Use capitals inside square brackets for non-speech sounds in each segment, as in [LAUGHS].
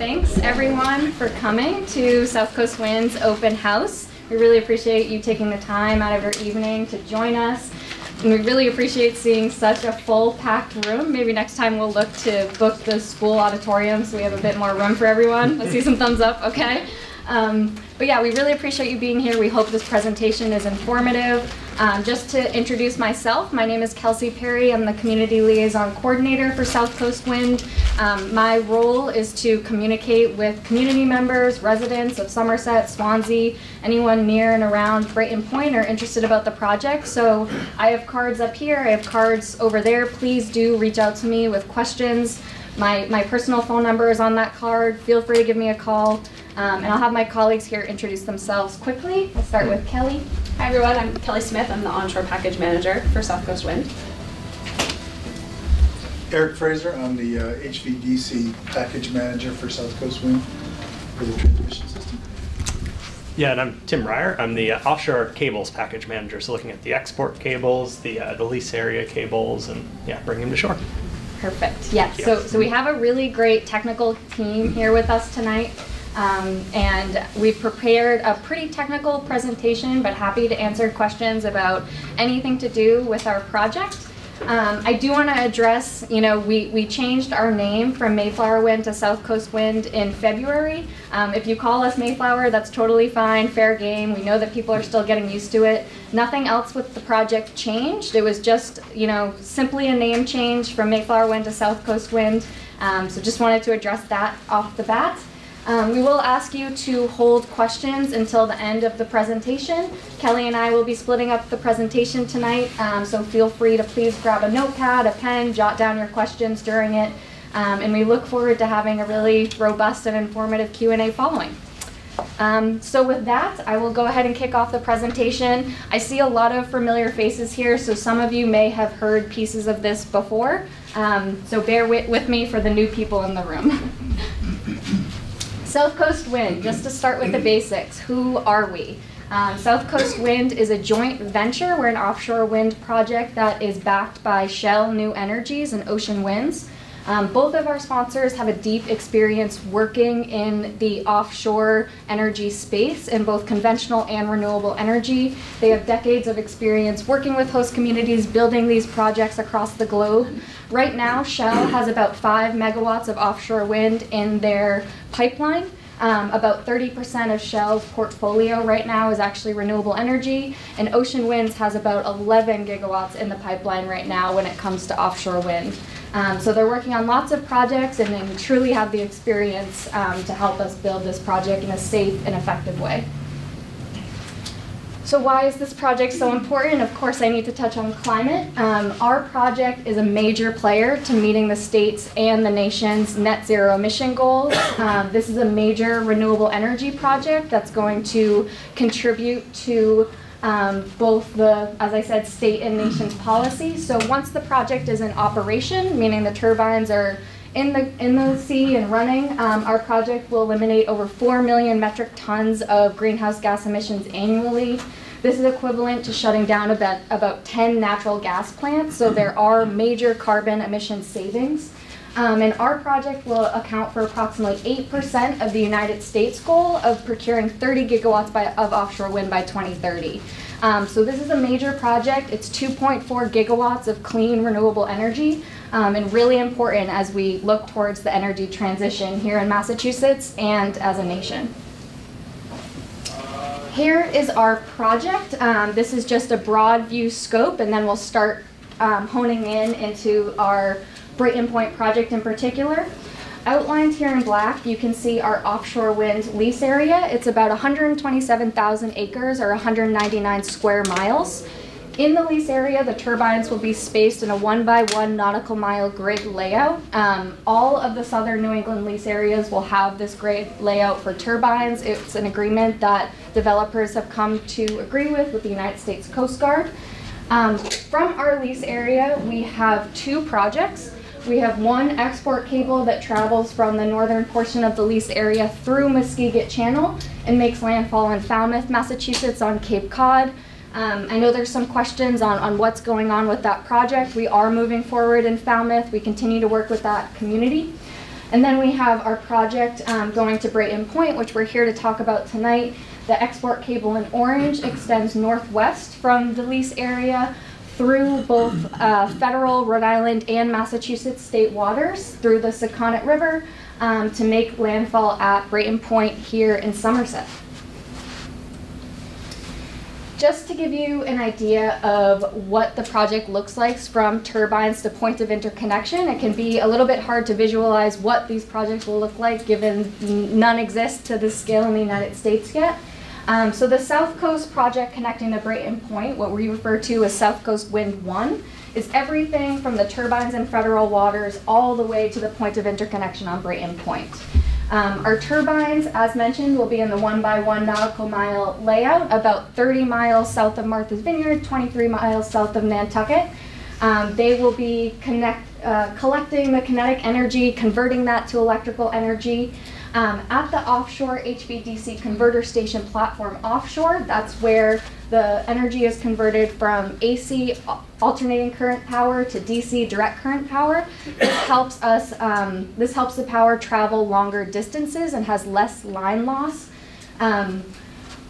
Thanks everyone for coming to South Coast Wind's open house. We really appreciate you taking the time out of your evening to join us. And we really appreciate seeing such a full packed room. Maybe next time we'll look to book the school auditorium so we have a bit more room for everyone. Let's see some thumbs up, okay? Um, but yeah, we really appreciate you being here. We hope this presentation is informative. Um, just to introduce myself, my name is Kelsey Perry. I'm the Community Liaison Coordinator for South Coast Wind. Um, my role is to communicate with community members, residents of Somerset, Swansea, anyone near and around Brayton Point or interested about the project. So I have cards up here, I have cards over there. Please do reach out to me with questions. My, my personal phone number is on that card. Feel free to give me a call. Um, and I'll have my colleagues here introduce themselves quickly. I'll start with Kelly. Hi everyone, I'm Kelly Smith. I'm the onshore package manager for South Coast Wind. Eric Fraser, I'm the uh, HVDC package manager for South Coast Wind for the transmission system. Yeah, and I'm Tim Ryer. I'm the uh, offshore cables package manager, so looking at the export cables, the uh, the lease area cables, and yeah, bringing them to shore. Perfect. Yes. Yeah. So so we have a really great technical team here with us tonight. Um, and we've prepared a pretty technical presentation, but happy to answer questions about anything to do with our project. Um, I do want to address, you know, we, we changed our name from Mayflower Wind to South Coast Wind in February. Um, if you call us Mayflower, that's totally fine, fair game. We know that people are still getting used to it. Nothing else with the project changed. It was just, you know, simply a name change from Mayflower Wind to South Coast Wind. Um, so just wanted to address that off the bat. Um, we will ask you to hold questions until the end of the presentation. Kelly and I will be splitting up the presentation tonight, um, so feel free to please grab a notepad, a pen, jot down your questions during it, um, and we look forward to having a really robust and informative Q&A following. Um, so with that, I will go ahead and kick off the presentation. I see a lot of familiar faces here, so some of you may have heard pieces of this before, um, so bear with, with me for the new people in the room. [LAUGHS] South Coast Wind, just to start with the basics, who are we? Um, South Coast Wind is a joint venture. We're an offshore wind project that is backed by Shell New Energies and Ocean Winds. Um, both of our sponsors have a deep experience working in the offshore energy space in both conventional and renewable energy. They have decades of experience working with host communities, building these projects across the globe. Right now, Shell has about five megawatts of offshore wind in their pipeline. Um, about 30% of Shell's portfolio right now is actually renewable energy, and Ocean Winds has about 11 gigawatts in the pipeline right now when it comes to offshore wind. Um, so they're working on lots of projects and they truly have the experience um, to help us build this project in a safe and effective way. So why is this project so important? Of course, I need to touch on climate. Um, our project is a major player to meeting the state's and the nation's net zero emission goals. Um, this is a major renewable energy project that's going to contribute to um, both the, as I said, state and nation's policy. So once the project is in operation, meaning the turbines are in the, in the sea and running, um, our project will eliminate over 4 million metric tons of greenhouse gas emissions annually. This is equivalent to shutting down about, about 10 natural gas plants, so there are major carbon emission savings. Um, and our project will account for approximately 8% of the United States goal of procuring 30 gigawatts by, of offshore wind by 2030. Um, so this is a major project. It's 2.4 gigawatts of clean renewable energy um, and really important as we look towards the energy transition here in Massachusetts and as a nation. Here is our project. Um, this is just a broad view scope, and then we'll start um, honing in into our Brayton Point project in particular. Outlined here in black, you can see our offshore wind lease area. It's about 127,000 acres or 199 square miles. In the lease area, the turbines will be spaced in a one by one nautical mile grid layout. Um, all of the southern New England lease areas will have this grid layout for turbines. It's an agreement that developers have come to agree with with the United States Coast Guard. Um, from our lease area, we have two projects. We have one export cable that travels from the northern portion of the lease area through Muskeget Channel and makes landfall in Falmouth, Massachusetts on Cape Cod. Um, I know there's some questions on, on what's going on with that project. We are moving forward in Falmouth. We continue to work with that community. And then we have our project um, going to Brayton Point, which we're here to talk about tonight. The export cable in orange extends northwest from the lease area through both uh, federal, Rhode Island, and Massachusetts state waters through the Sakonnet River um, to make landfall at Brayton Point here in Somerset. Just to give you an idea of what the project looks like from turbines to point of interconnection, it can be a little bit hard to visualize what these projects will look like given none exist to this scale in the United States yet. Um, so the South Coast project connecting to Brayton Point, what we refer to as South Coast Wind 1, is everything from the turbines in federal waters all the way to the point of interconnection on Brayton Point. Um, our turbines, as mentioned, will be in the one by one nautical mile layout, about 30 miles south of Martha's Vineyard, 23 miles south of Nantucket. Um, they will be connect, uh, collecting the kinetic energy, converting that to electrical energy. Um, at the offshore HVDC converter station platform offshore, that's where the energy is converted from AC alternating current power to DC direct current power. This [COUGHS] helps us, um, this helps the power travel longer distances and has less line loss. Um,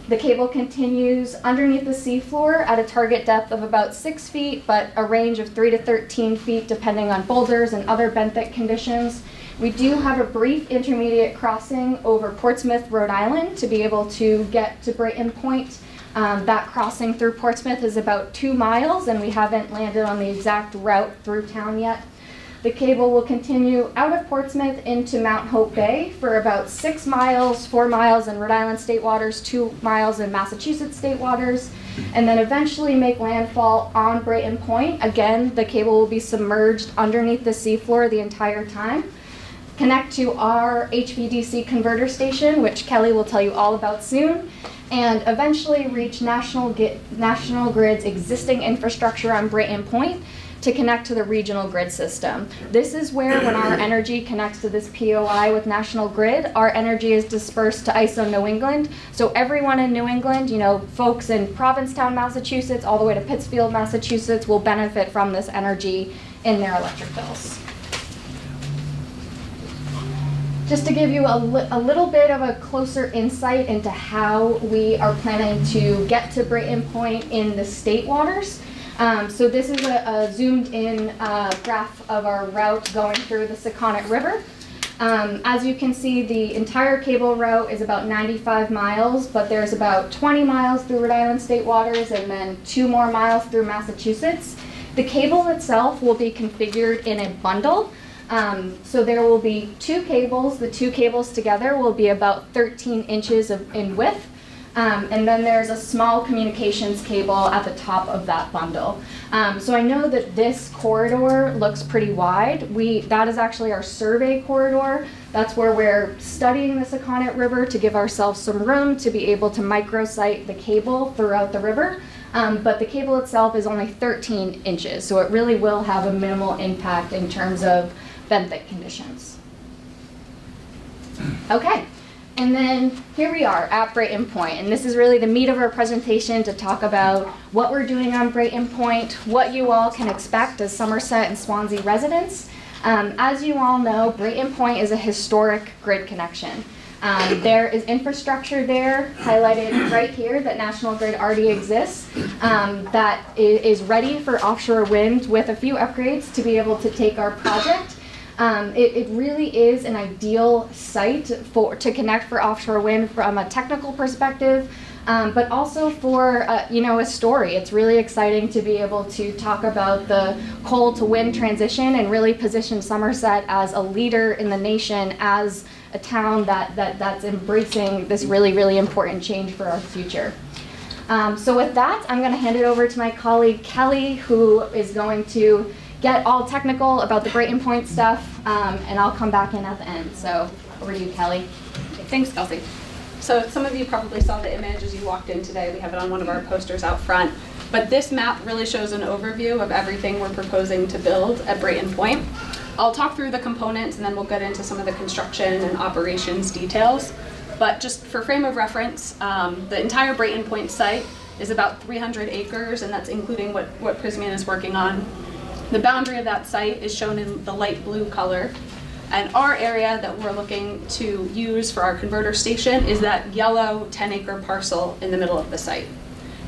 the cable continues underneath the seafloor at a target depth of about six feet, but a range of three to 13 feet depending on boulders and other benthic conditions. We do have a brief intermediate crossing over Portsmouth, Rhode Island to be able to get to Brayton Point. Um, that crossing through Portsmouth is about two miles and we haven't landed on the exact route through town yet. The cable will continue out of Portsmouth into Mount Hope Bay for about six miles, four miles in Rhode Island state waters, two miles in Massachusetts state waters, and then eventually make landfall on Brayton Point. Again, the cable will be submerged underneath the seafloor the entire time connect to our HVDC converter station, which Kelly will tell you all about soon, and eventually reach National, National Grid's existing infrastructure on Brayton Point to connect to the regional grid system. This is where when our [CLEARS THROAT] energy connects to this POI with National Grid, our energy is dispersed to ISO New England. So everyone in New England, you know, folks in Provincetown, Massachusetts, all the way to Pittsfield, Massachusetts, will benefit from this energy in their electric bills just to give you a, li a little bit of a closer insight into how we are planning to get to Brayton Point in the state waters. Um, so this is a, a zoomed in uh, graph of our route going through the Sakonnet River. Um, as you can see, the entire cable route is about 95 miles, but there's about 20 miles through Rhode Island state waters and then two more miles through Massachusetts. The cable itself will be configured in a bundle. Um, so there will be two cables. The two cables together will be about 13 inches of, in width. Um, and then there's a small communications cable at the top of that bundle. Um, so I know that this corridor looks pretty wide. We, that is actually our survey corridor. That's where we're studying the Sakonnet River to give ourselves some room to be able to microsite the cable throughout the river. Um, but the cable itself is only 13 inches, so it really will have a minimal impact in terms of benthic conditions. Okay, and then here we are at Brayton Point, and this is really the meat of our presentation to talk about what we're doing on Brayton Point, what you all can expect as Somerset and Swansea residents. Um, as you all know, Brayton Point is a historic grid connection. Um, there is infrastructure there highlighted right here that National Grid already exists um, that is ready for offshore wind with a few upgrades to be able to take our project um, it, it, really is an ideal site for to connect for offshore wind from a technical perspective, um, but also for uh, you know a story. It's really exciting to be able to talk about the coal to wind transition and really position Somerset as a leader in the nation as a town that, that that's embracing this really really important change for our future. Um, so with that, I'm going to hand it over to my colleague Kelly, who is going to get all technical about the Brayton Point stuff, um, and I'll come back in at the end. So over to you, Kelly. Thanks, Kelsey. So some of you probably saw the image as you walked in today. We have it on one of our posters out front. But this map really shows an overview of everything we're proposing to build at Brayton Point. I'll talk through the components and then we'll get into some of the construction and operations details. But just for frame of reference, um, the entire Brayton Point site is about 300 acres and that's including what, what Prysmian is working on the boundary of that site is shown in the light blue color. And our area that we're looking to use for our converter station is that yellow 10 acre parcel in the middle of the site.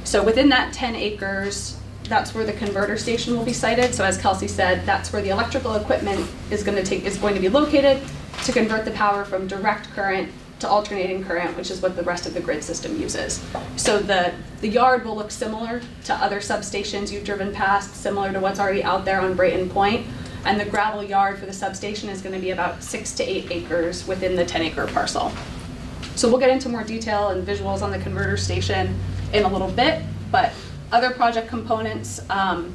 So within that 10 acres, that's where the converter station will be sited. So as Kelsey said, that's where the electrical equipment is going to take is going to be located to convert the power from direct current to alternating current, which is what the rest of the grid system uses. So the, the yard will look similar to other substations you've driven past, similar to what's already out there on Brayton Point. And the gravel yard for the substation is going to be about six to eight acres within the 10 acre parcel. So we'll get into more detail and visuals on the converter station in a little bit, but other project components, um,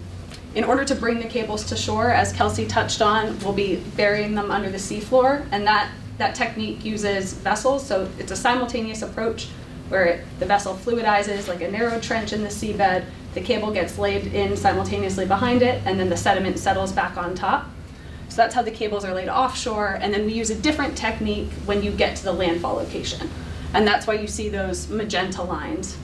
in order to bring the cables to shore, as Kelsey touched on, we'll be burying them under the seafloor, and that, that technique uses vessels, so it's a simultaneous approach where it, the vessel fluidizes like a narrow trench in the seabed, the cable gets laid in simultaneously behind it, and then the sediment settles back on top. So that's how the cables are laid offshore, and then we use a different technique when you get to the landfall location. And that's why you see those magenta lines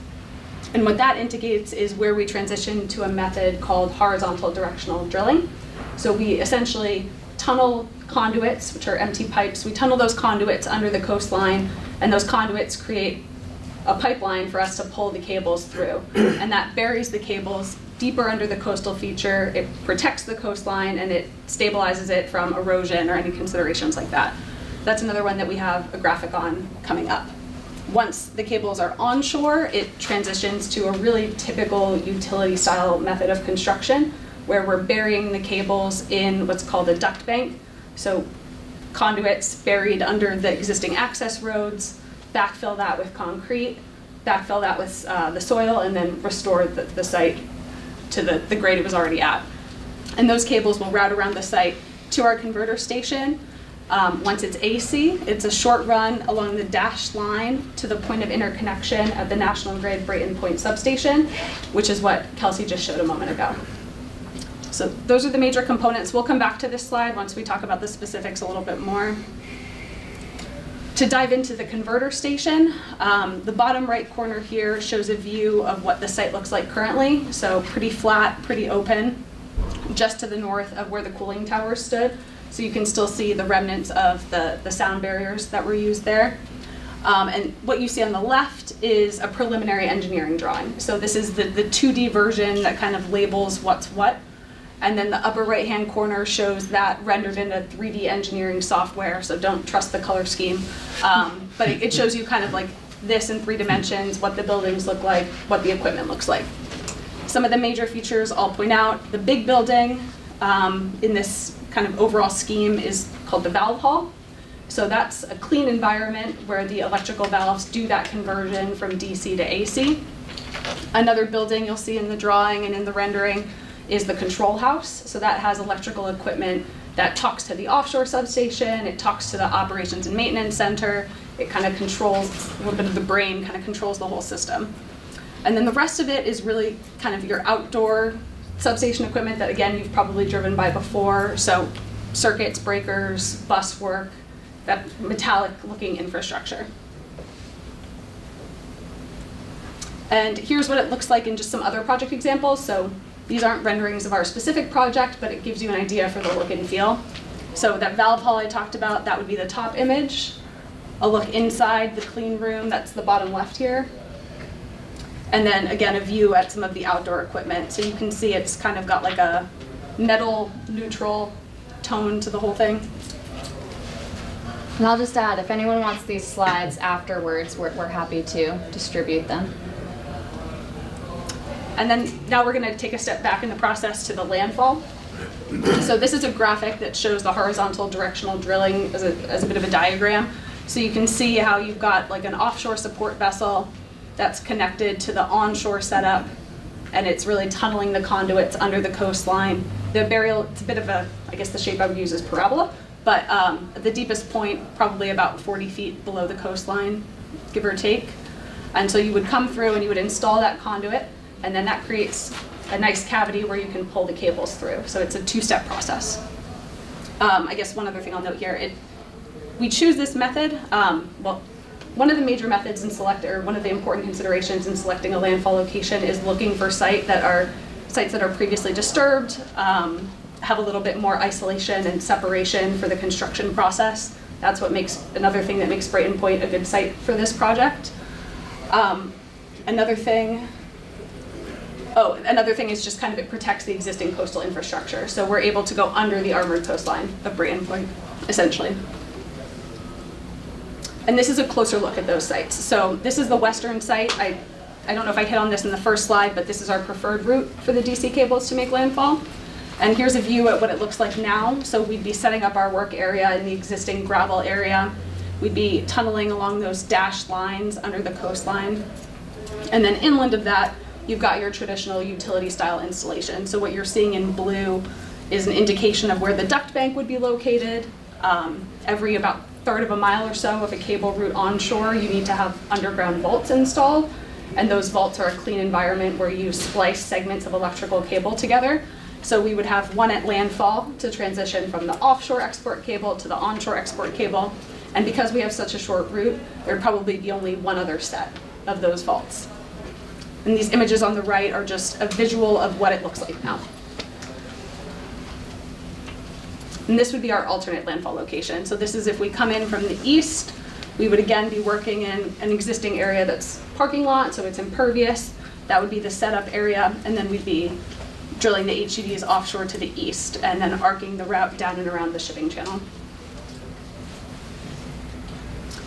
and what that indicates is where we transition to a method called horizontal directional drilling. So we essentially tunnel conduits, which are empty pipes. We tunnel those conduits under the coastline, and those conduits create a pipeline for us to pull the cables through. [CLEARS THROAT] And that buries the cables deeper under the coastal feature. It protects the coastline and it stabilizes it from erosion or any considerations like that. That's another one that we have a graphic on coming up. Once the cables are onshore, it transitions to a really typical utility style method of construction where we're burying the cables in what's called a duct bank. So conduits buried under the existing access roads, backfill that with concrete, backfill that with uh, the soil, and then restore the, the site to the, the grade it was already at. And those cables will route around the site to our converter station, um, once it's AC, it's a short run along the dashed line to the point of interconnection at the National Grid Brayton Point substation, which is what Kelsey just showed a moment ago. So those are the major components. We'll come back to this slide once we talk about the specifics a little bit more. To dive into the converter station, um, the bottom right corner here shows a view of what the site looks like currently. So pretty flat, pretty open, just to the north of where the cooling tower stood. So you can still see the remnants of the, the sound barriers that were used there. Um, and what you see on the left is a preliminary engineering drawing. So this is the, the 2D version that kind of labels what's what. And then the upper right hand corner shows that rendered in a 3D engineering software, so don't trust the color scheme. Um, but it, it shows you kind of like this in three dimensions, what the buildings look like, what the equipment looks like. Some of the major features I'll point out, the big building um, in this kind of overall scheme is called the valve hall. So that's a clean environment where the electrical valves do that conversion from DC to AC. Another building you'll see in the drawing and in the rendering is the control house. So that has electrical equipment that talks to the offshore substation, it talks to the operations and maintenance center, it kind of controls a little bit of the brain, kind of controls the whole system. And then the rest of it is really kind of your outdoor substation equipment that again you've probably driven by before. So circuits, breakers, bus work, that metallic looking infrastructure. And here's what it looks like in just some other project examples. So these aren't renderings of our specific project, but it gives you an idea for the look and feel. So that valve hall I talked about, that would be the top image. A look inside the clean room, that's the bottom left here. And then again, a view at some of the outdoor equipment. So you can see it's kind of got like a metal neutral tone to the whole thing. And I'll just add, if anyone wants these slides afterwards, we're, we're happy to distribute them. And then now we're going to take a step back in the process to the landfall. So this is a graphic that shows the horizontal directional drilling as a, as a bit of a diagram. So you can see how you've got like an offshore support vessel that's connected to the onshore setup and it's really tunneling the conduits under the coastline. The burial, it's a bit of a, I guess the shape I would use is parabola, but um, the deepest point, probably about 40 feet below the coastline, give or take. And so you would come through and you would install that conduit, and then that creates a nice cavity where you can pull the cables through. So it's a two-step process. Um, I guess one other thing I'll note here, it, we choose this method, um, well, one of the major methods in select, or one of the important considerations in selecting a landfall location is looking for site that are sites that are previously disturbed, um, have a little bit more isolation and separation for the construction process. That's what makes, another thing that makes Brayton Point a good site for this project. Um, Another thing, oh, another thing is just kind of it protects the existing coastal infrastructure. So we're able to go under the armored coastline of Point, essentially. And this is a closer look at those sites. So this is the western site. I, I don't know if I hit on this in the first slide, but this is our preferred route for the DC cables to make landfall. And here's a view at what it looks like now. So we'd be setting up our work area in the existing gravel area. We'd be tunneling along those dashed lines under the coastline. And then inland of that, you've got your traditional utility style installation. So what you're seeing in blue is an indication of where the duct bank would be located. Um, every about third of a mile or so of a cable route onshore, you need to have underground vaults installed. And those vaults are a clean environment where you splice segments of electrical cable together. So we would have one at landfall to transition from the offshore export cable to the onshore export cable. And because we have such a short route, there'd probably be only one other set of those vaults. And these images on the right are just a visual of what it looks like now. And this would be our alternate landfall location. So this is if we come in from the east, we would again be working in an existing area that's parking lot, so it's impervious. That would be the setup area, and then we'd be drilling the HDDs offshore to the east and then arcing the route down and around the shipping channel.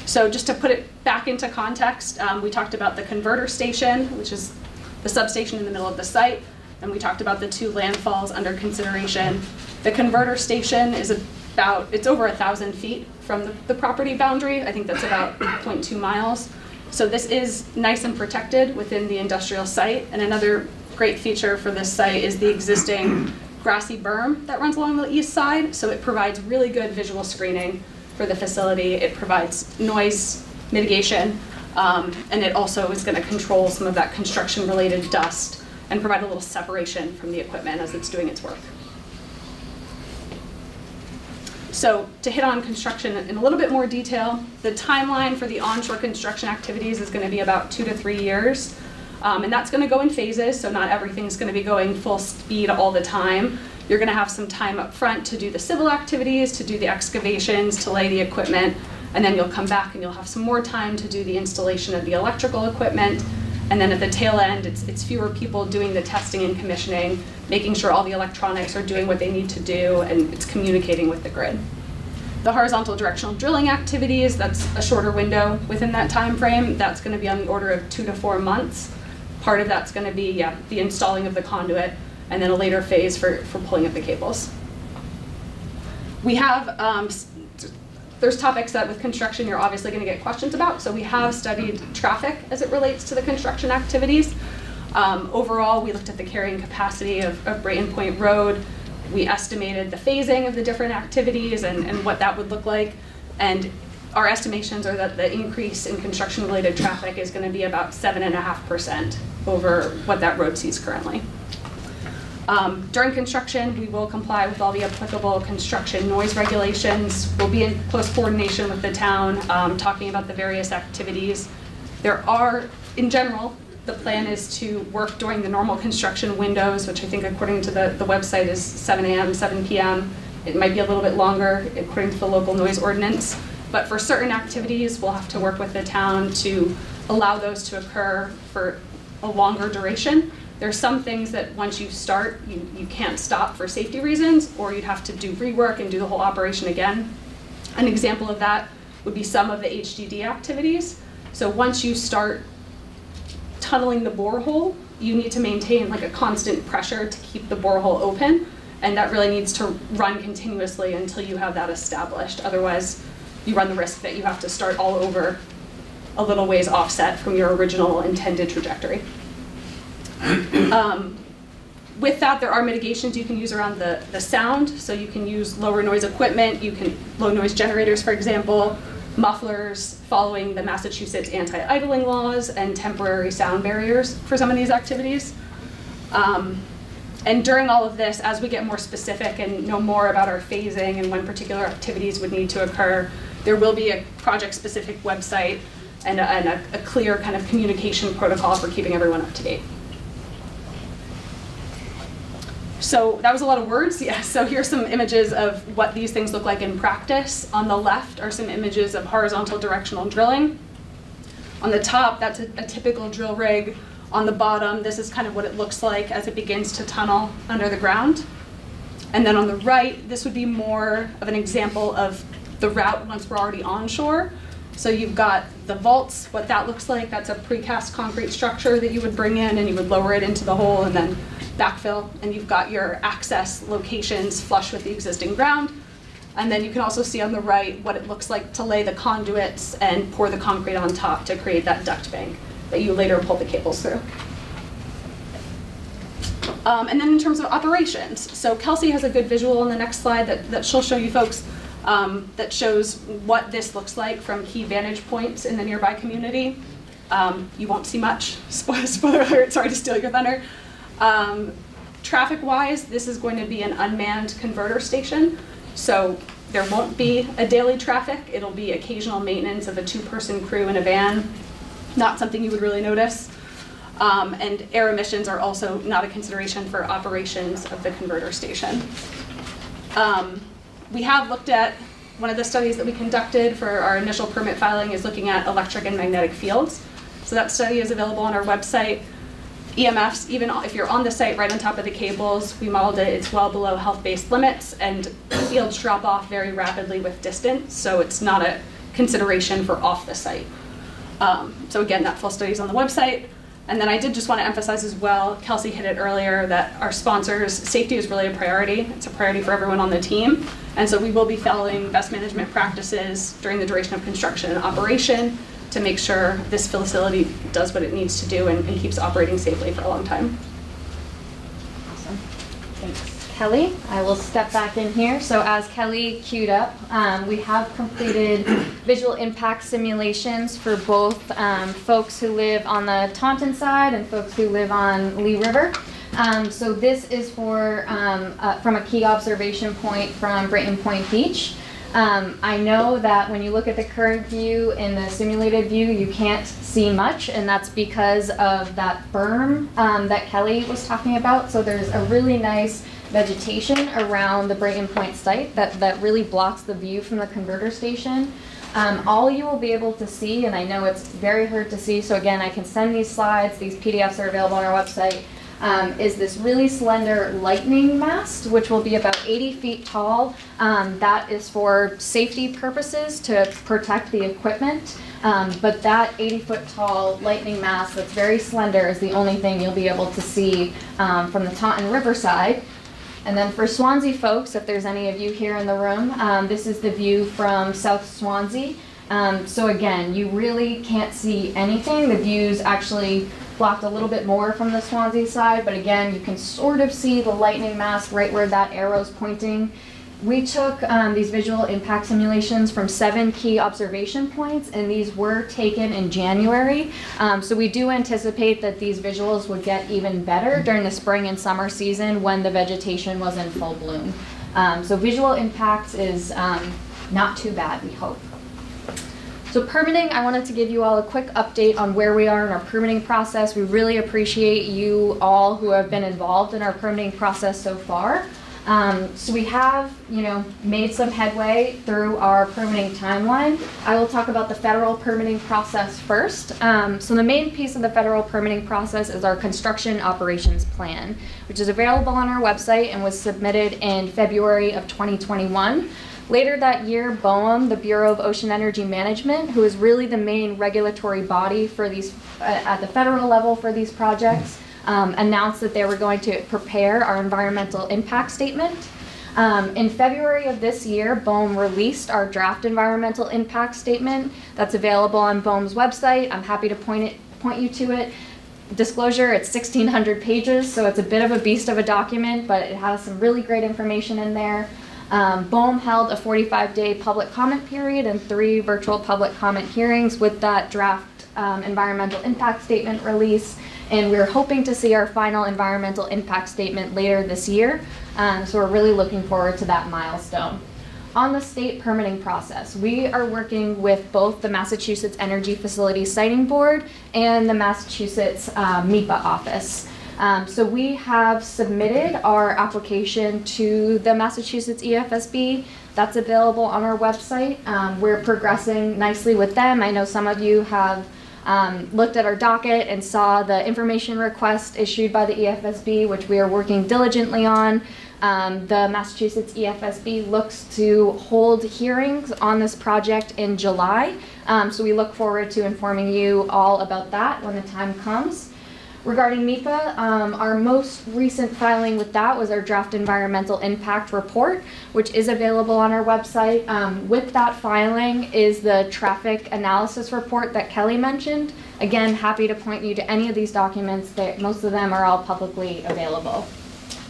So just to put it back into context, um, we talked about the converter station, which is the substation in the middle of the site, and we talked about the two landfalls under consideration. The converter station is about, it's over a thousand feet from the, the property boundary. I think that's about 0.2 miles. So this is nice and protected within the industrial site. And another great feature for this site is the existing grassy berm that runs along the east side. So it provides really good visual screening for the facility. It provides noise mitigation, um, and it also is going to control some of that construction-related dust and provide a little separation from the equipment as it's doing its work. So to hit on construction in a little bit more detail, the timeline for the onshore construction activities is going to be about two to three years. Um, and that's going to go in phases, so not everything's going to be going full speed all the time. You're going to have some time up front to do the civil activities, to do the excavations, to lay the equipment, and then you'll come back and you'll have some more time to do the installation of the electrical equipment. And then at the tail end, it's, it's fewer people doing the testing and commissioning, making sure all the electronics are doing what they need to do, and it's communicating with the grid. The horizontal directional drilling activities, that's a shorter window within that time frame. That's going to be on the order of two to four months. Part of that's going to be yeah, the installing of the conduit, and then a later phase for, for pulling up the cables. We have, um, there's topics that with construction you're obviously going to get questions about, so we have studied traffic as it relates to the construction activities. Um, overall, we looked at the carrying capacity of, of Brayton Point Road. We estimated the phasing of the different activities and, and what that would look like. And our estimations are that the increase in construction-related traffic is going to be about 7.5% over what that road sees currently. Um, during construction, we will comply with all the applicable construction noise regulations. We'll be in close coordination with the town, um, talking about the various activities. There are, in general, the plan is to work during the normal construction windows, which I think according to the, the website is 7 a.m., 7 p.m. It might be a little bit longer according to the local noise ordinance. But for certain activities, we'll have to work with the town to allow those to occur for a longer duration. There's some things that once you start, you, you can't stop for safety reasons, or you'd have to do rework and do the whole operation again. An example of that would be some of the HDD activities. So once you start tunneling the borehole, you need to maintain like a constant pressure to keep the borehole open, and that really needs to run continuously until you have that established. Otherwise, you run the risk that you have to start all over a little ways offset from your original intended trajectory. Um, with that, there are mitigations you can use around the, the sound. So you can use lower noise equipment, you can low noise generators, for example, mufflers following the Massachusetts anti-idling laws and temporary sound barriers for some of these activities. Um, and during all of this, as we get more specific and know more about our phasing and when particular activities would need to occur, there will be a project-specific website and, a, and a, a clear kind of communication protocol for keeping everyone up to date. So that was a lot of words, [LAUGHS] yes. So here's some images of what these things look like in practice. On the left are some images of horizontal directional drilling. On the top, that's a, a typical drill rig. On the bottom, this is kind of what it looks like as it begins to tunnel under the ground. And then on the right, this would be more of an example of the route once we're already onshore. So you've got the vaults, what that looks like. That's a precast concrete structure that you would bring in and you would lower it into the hole and then backfill. And you've got your access locations flush with the existing ground. And then you can also see on the right what it looks like to lay the conduits and pour the concrete on top to create that duct bank that you later pull the cables through. Um, and then in terms of operations, so Kelsey has a good visual on the next slide that, that she'll show you folks um, that shows what this looks like from key vantage points in the nearby community. Um, you won't see much, [LAUGHS] spoiler alert, sorry to steal your thunder. Um, Traffic-wise, this is going to be an unmanned converter station, so there won't be a daily traffic. It'll be occasional maintenance of a two-person crew in a van, not something you would really notice. Um, and air emissions are also not a consideration for operations of the converter station. Um, we have looked at, one of the studies that we conducted for our initial permit filing is looking at electric and magnetic fields. So that study is available on our website. EMFs, even if you're on the site right on top of the cables, we modeled it, it's well below health-based limits and fields drop off very rapidly with distance, so it's not a consideration for off the site. Um, so again, that full study is on the website. And then I did just want to emphasize as well, Kelsey hit it earlier, that our sponsors, safety is really a priority. It's a priority for everyone on the team. And so we will be following best management practices during the duration of construction and operation to make sure this facility does what it needs to do and, and keeps operating safely for a long time. Kelly, I will step back in here. So as Kelly queued up, um, we have completed visual impact simulations for both um, folks who live on the Taunton side and folks who live on Lee River. Um, so this is for um, uh, from a key observation point from Brayton Point Beach. Um, I know that when you look at the current view and the simulated view, you can't see much, and that's because of that berm um, that Kelly was talking about. So there's a really nice vegetation around the Brayton Point site that, that really blocks the view from the converter station. Um, all you will be able to see, and I know it's very hard to see, so again, I can send these slides, these PDFs are available on our website, um, is this really slender lightning mast, which will be about 80 feet tall. Um, that is for safety purposes to protect the equipment. Um, but that 80 foot tall lightning mast that's very slender is the only thing you'll be able to see um, from the Taunton Riverside. And then for Swansea folks, if there's any of you here in the room, um, this is the view from South Swansea. Um, so again, you really can't see anything. The view's actually blocked a little bit more from the Swansea side, but again, you can sort of see the lightning mast right where that arrow's pointing. We took um, these visual impact simulations from seven key observation points, and these were taken in January. Um, so we do anticipate that these visuals would get even better during the spring and summer season when the vegetation was in full bloom. Um, so visual impacts is um, not too bad, we hope. So permitting, I wanted to give you all a quick update on where we are in our permitting process. We really appreciate you all who have been involved in our permitting process so far. Um, so we have, you know, made some headway through our permitting timeline. I will talk about the federal permitting process first. Um, so the main piece of the federal permitting process is our construction operations plan, which is available on our website and was submitted in February of 2021. Later that year, BOEM, the Bureau of Ocean Energy Management, who is really the main regulatory body for these uh, at the federal level for these projects, um, announced that they were going to prepare our environmental impact statement. Um, in February of this year, BOEM released our draft environmental impact statement that's available on BOEM's website. I'm happy to point, it, point you to it. Disclosure, it's 1,600 pages, so it's a bit of a beast of a document, but it has some really great information in there. Um, BOEM held a 45-day public comment period and three virtual public comment hearings with that draft um, environmental impact statement release and we're hoping to see our final environmental impact statement later this year. Um, so we're really looking forward to that milestone. On the state permitting process, we are working with both the Massachusetts Energy Facility Siting Board and the Massachusetts uh, MEPA office. Um, so we have submitted our application to the Massachusetts EFSB. That's available on our website. Um, we're progressing nicely with them. I know some of you have um, looked at our docket and saw the information request issued by the EFSB, which we are working diligently on. Um, the Massachusetts EFSB looks to hold hearings on this project in July. Um, so we look forward to informing you all about that when the time comes. Regarding MEPA, um, our most recent filing with that was our draft environmental impact report, which is available on our website. Um, with that filing is the traffic analysis report that Kelly mentioned. Again, happy to point you to any of these documents. That most of them are all publicly available.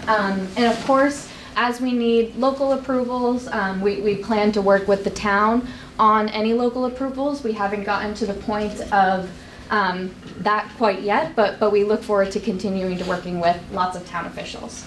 Um, and of course, as we need local approvals, um, we, we plan to work with the town on any local approvals. We haven't gotten to the point of um, that quite yet, but, but we look forward to continuing to working with lots of town officials.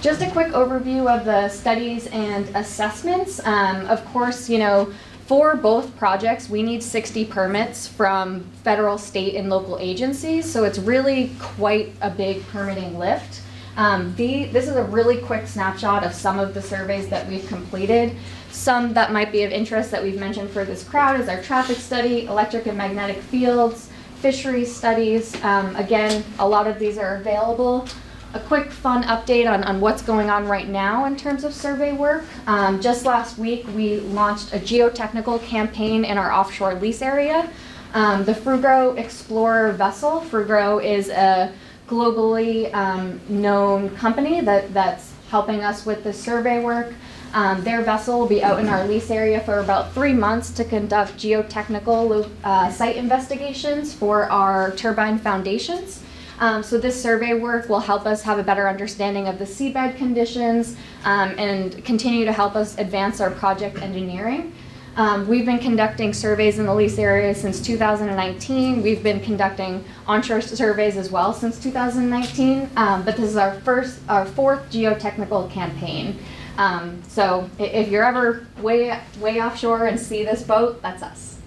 Just a quick overview of the studies and assessments. Um, of course, you know, for both projects, we need 60 permits from federal, state, and local agencies, so it's really quite a big permitting lift. Um, the, this is a really quick snapshot of some of the surveys that we've completed. Some that might be of interest that we've mentioned for this crowd is our traffic study, electric and magnetic fields, fisheries studies. Um, again, a lot of these are available. A quick fun update on, on what's going on right now in terms of survey work. Um, just last week, we launched a geotechnical campaign in our offshore lease area. Um, the Fugro Explorer vessel, Fugro is a globally um, known company that, that's helping us with the survey work. Um, their vessel will be out in our lease area for about three months to conduct geotechnical uh, site investigations for our turbine foundations. Um, so this survey work will help us have a better understanding of the seabed conditions um, and continue to help us advance our project engineering. Um, we've been conducting surveys in the lease area since 2019. We've been conducting onshore surveys as well since 2019, um, but this is our first, our fourth geotechnical campaign. Um, so if you're ever way, way offshore and see this boat, that's us.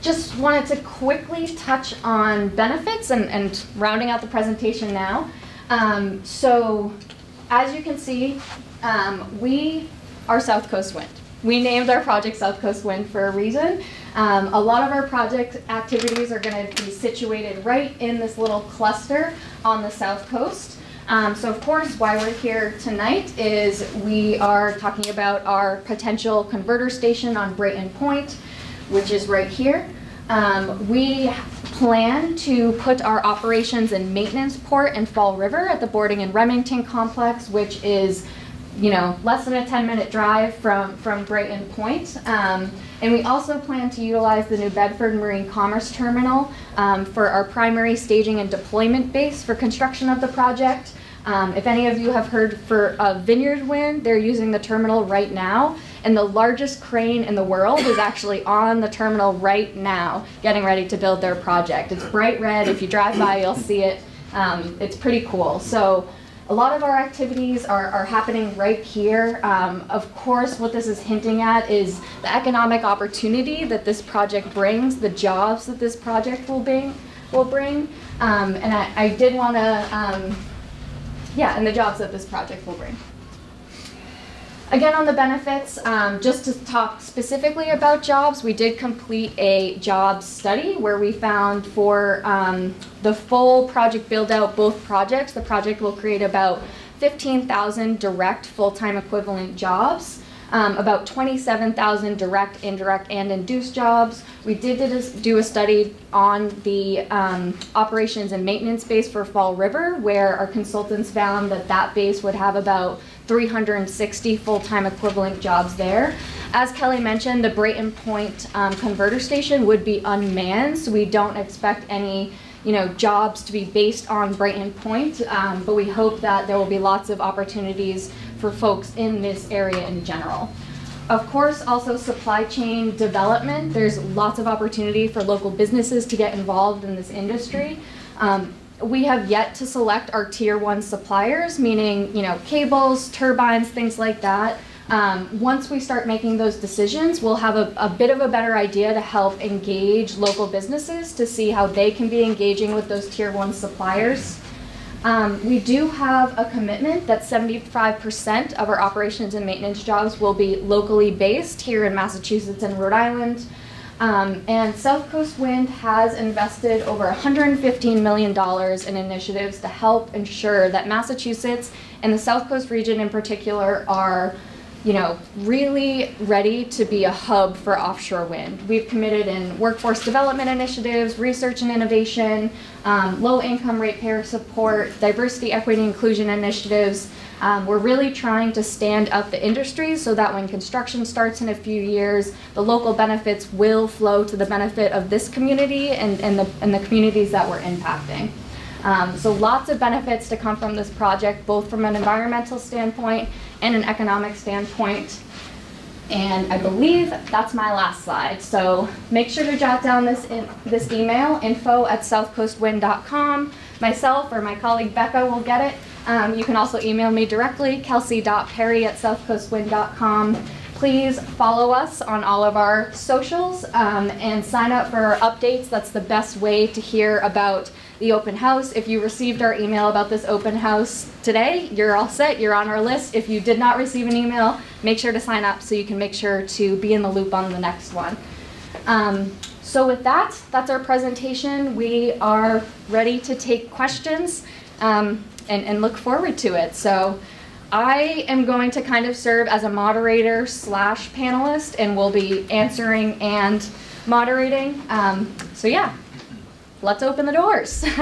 Just wanted to quickly touch on benefits and, and rounding out the presentation now. Um, so as you can see, um, we are South Coast Wind. We named our project South Coast Wind for a reason. Um, a lot of our project activities are going to be situated right in this little cluster on the south coast. Um, so of course, why we're here tonight is we are talking about our potential converter station on Brayton Point, which is right here. Um, we plan to put our operations and maintenance port in Fall River at the Borden and Remington complex, which is you know, less than a 10 minute drive from, from Brayton Point. Um, and we also plan to utilize the New Bedford Marine Commerce Terminal um, for our primary staging and deployment base for construction of the project. Um, if any of you have heard for Vineyard Wind, they're using the terminal right now. And the largest crane in the world is actually on the terminal right now, getting ready to build their project. It's bright red. If you drive by, you'll see it. Um, it's pretty cool. So a lot of our activities are, are happening right here. Um, of course, what this is hinting at is the economic opportunity that this project brings, the jobs that this project will bring. Will bring. Um, and I, I did want to, um, yeah, and the jobs that this project will bring. Again, on the benefits, um, just to talk specifically about jobs, we did complete a job study where we found for um, the full project build out, both projects, the project will create about 15,000 direct full-time equivalent jobs, um, about 27,000 direct, indirect, and induced jobs. We did do a study on the um, operations and maintenance base for Fall River, where our consultants found that that base would have about 360 full-time equivalent jobs there. As Kelly mentioned, the Brayton Point um, converter station would be unmanned, so we don't expect any you know, jobs to be based on Brayton Point, um, but we hope that there will be lots of opportunities for folks in this area in general. Of course, also supply chain development. There's lots of opportunity for local businesses to get involved in this industry. Um, we have yet to select our tier one suppliers, meaning you know cables, turbines, things like that. Um, once we start making those decisions, we'll have a, a bit of a better idea to help engage local businesses to see how they can be engaging with those tier one suppliers. Um, we do have a commitment that 75% of our operations and maintenance jobs will be locally based here in Massachusetts and Rhode Island. Um, and South Coast Wind has invested over $115 million in initiatives to help ensure that Massachusetts and the South Coast region in particular are you know, really ready to be a hub for offshore wind. We've committed in workforce development initiatives, research and innovation, um, low income ratepayer support, diversity, equity, inclusion initiatives. Um, we're really trying to stand up the industry so that when construction starts in a few years, the local benefits will flow to the benefit of this community and, and, the, and the communities that we're impacting. Um, so lots of benefits to come from this project, both from an environmental standpoint and an economic standpoint. And I believe that's my last slide. So make sure to jot down this, in, this email, info at southcoastwind.com. Myself or my colleague Becca will get it. Um, you can also email me directly, kelsey.perry at southcoastwind.com. Please follow us on all of our socials um, and sign up for our updates. That's the best way to hear about the open house. If you received our email about this open house today, you're all set. You're on our list. If you did not receive an email, make sure to sign up so you can make sure to be in the loop on the next one. Um, so with that, that's our presentation. We are ready to take questions um, and, and look forward to it. So I am going to kind of serve as a moderator slash panelist and we'll be answering and moderating. Um, so yeah, let's open the doors. [LAUGHS]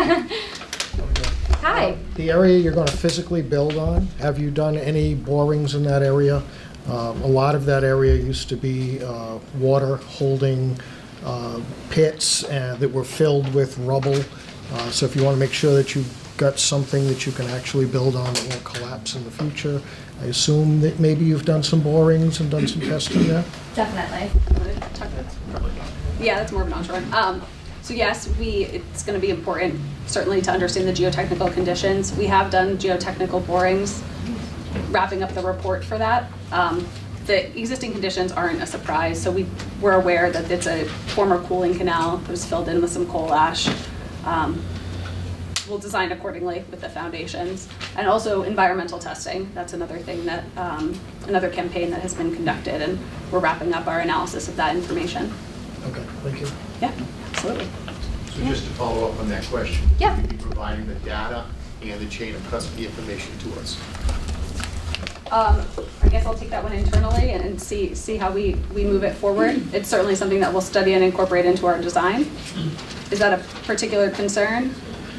Hi. The area you're going to physically build on, have you done any borings in that area? Um, A lot of that area used to be uh, water holding uh, pits uh, that were filled with rubble. Uh, So if you want to make sure that you've got something that you can actually build on that won't collapse in the future, I assume that maybe you've done some borings and done some testing there? Definitely. Yeah, that's more of an onshore. Um, so yes, we, it's gonna be important certainly to understand the geotechnical conditions. We have done geotechnical borings, wrapping up the report for that. Um, the existing conditions aren't a surprise, so we were aware that it's a former cooling canal that was filled in with some coal ash. Um, we'll design accordingly with the foundations. And also environmental testing, that's another thing that, um, another campaign that has been conducted, and we're wrapping up our analysis of that information. Okay, thank you. Yeah, absolutely. So just to follow up on that question. Yeah. Will you be providing the data and the chain of custody information to us? Um, I guess I'll take that one internally and, and see, see how we, we move it forward. It's certainly something that we'll study and incorporate into our design. Is that a particular concern?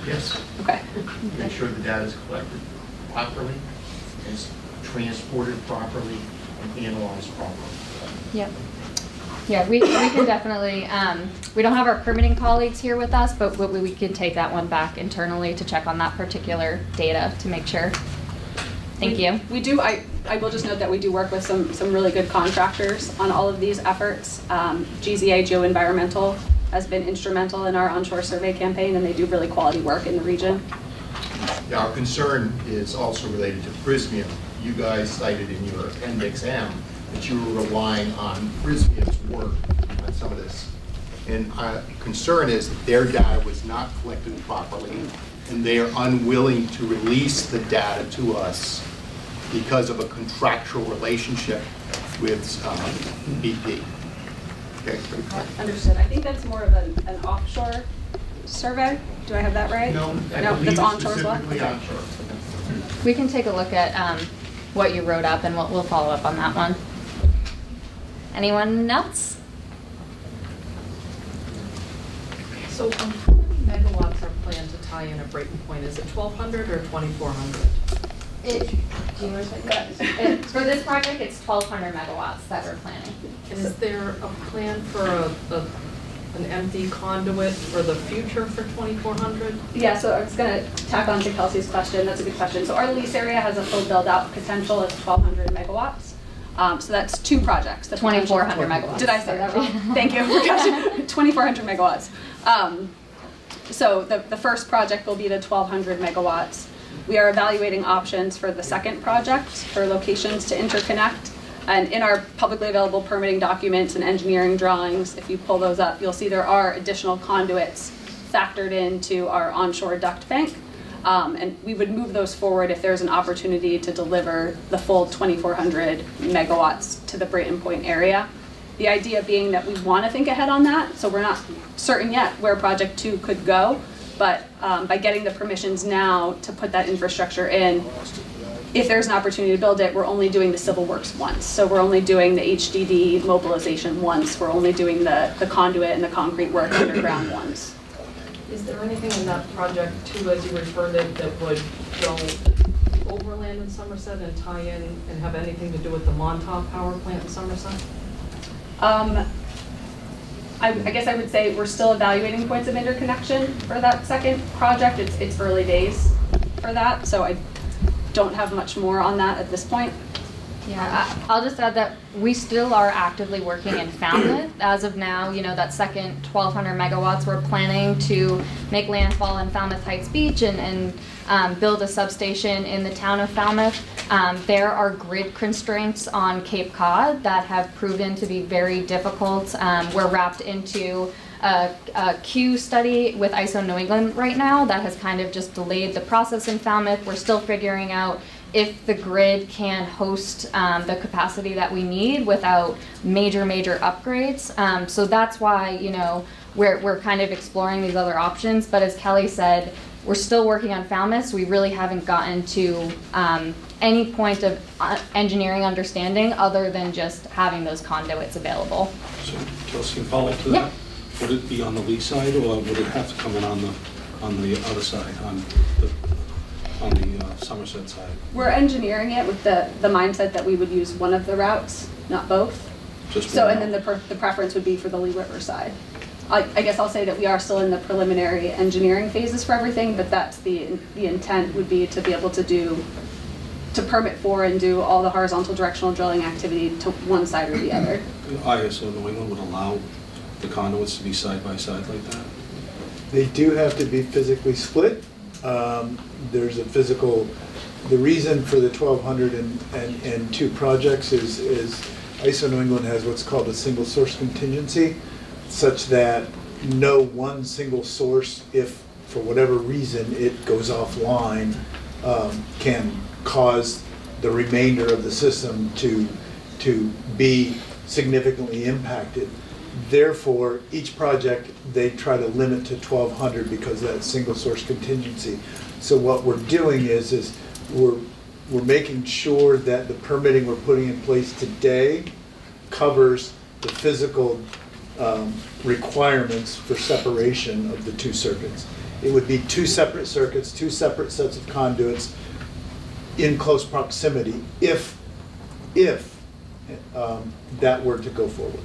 Yes. Okay. Make sure the data is collected properly, is transported properly, and analyzed properly. Yep. Yeah, we, we can definitely, um, we don't have our permitting colleagues here with us, but we, we can take that one back internally to check on that particular data to make sure. Thank We- you. We do, I, I will just note that we do work with some, some really good contractors on all of these efforts. Um, GZA Geoenvironmental has been instrumental in our onshore survey campaign, and they do really quality work in the region. Yeah, Our concern is also related to Prysmian. You guys cited in your appendix M that you were relying on Prysmian's work on some of this. And our concern is that their data was not collected properly, and they are unwilling to release the data to us because of a contractual relationship with um, BP. Okay? Understood. I think that's more of an, an offshore survey. Do I have that right? No, I No, that's onshore as well? Okay. onshore. We can take a look at, um, what you wrote up and we'll, we'll follow up on that one. Anyone else? So um, how many megawatts are planned to tie in at Brayton Point? Is it 1,200 or 2,400? It, do you want to take that? It- For this project, it's twelve hundred megawatts that we're planning. Is there a plan for a, a- an empty conduit for the future for 2,400? Yeah, so I was gonna tack on to Kelsey's question, that's a good question. So our lease area has a full build-out potential of twelve hundred megawatts. Um, so that's two projects. the 2,400 megawatts. Did I say that wrong? [LAUGHS] Thank you [LAUGHS] twenty-four hundred megawatts. Um, so the, the first project will be the twelve hundred megawatts. We are evaluating options for the second project, for locations to interconnect. And in our publicly available permitting documents and engineering drawings, if you pull those up, you'll see there are additional conduits factored into our onshore duct bank. Um, and we would move those forward if there's an opportunity to deliver the full 2,400 megawatts to the Brayton Point area. The idea being that we want to think ahead on that, so we're not certain yet where project two could go. But um, by getting the permissions now to put that infrastructure in, if there's an opportunity to build it, we're only doing the civil works once. So we're only doing the HDD mobilization once. We're only doing the, the conduit and the concrete work underground [COUGHS] once. Is there anything in that project too, as you referred it, that would go overland in Somerset and tie in and have anything to do with the Montaup Power Plant in Somerset? Um, I, I guess I would say we're still evaluating points of interconnection for that second project. It's, it's early days for that, so I don't have much more on that at this point. Yeah, I- I'll just add that we still are actively working in Falmouth. As of now, you know, that second 1,200 megawatts, we're planning to make landfall in Falmouth Heights Beach and, and um, build a substation in the town of Falmouth. Um, There are grid constraints on Cape Cod that have proven to be very difficult. Um, We're wrapped into a, a queue study with ISO New England right now that has kind of just delayed the process in Falmouth. We're still figuring out if the grid can host um, the capacity that we need without major, major upgrades. Um, so that's why, you know, we're, we're kind of exploring these other options. But as Kelly said, we're still working on Falmouth. We really haven't gotten to um, any point of uh, engineering understanding other than just having those conduits available. So, Kelsey, follow up to Yeah. that? Would it be on the lee side, or would it have to come in on the, on the other side, on the, on the uh, Somerset side? We're engineering it with the, the mindset that we would use one of the routes, not both. Just So, one and then the, per- the preference would be for the Lee River side. I, I guess I'll say that we are still in the preliminary engineering phases for everything, but that's the, the intent would be to be able to do, to permit for and do all the horizontal directional drilling activity to one side or the other. [CLEARS THROAT] ISO New England would allow the conduits to be side by side like that? They do have to be physically split. Um, There's a physical, the reason for the 1,200 and, and, and two projects is, is ISO New England has what's called a single source contingency, such that no one single source, if for whatever reason it goes offline, um, can cause the remainder of the system to, to be significantly impacted. Therefore, each project, they try to limit to 1,200 because that single source contingency. So what we're doing is, is we're, we're making sure that the permitting we're putting in place today covers the physical um, requirements for separation of the two circuits. It would be two separate circuits, two separate sets of conduits in close proximity if, if um, that were to go forward.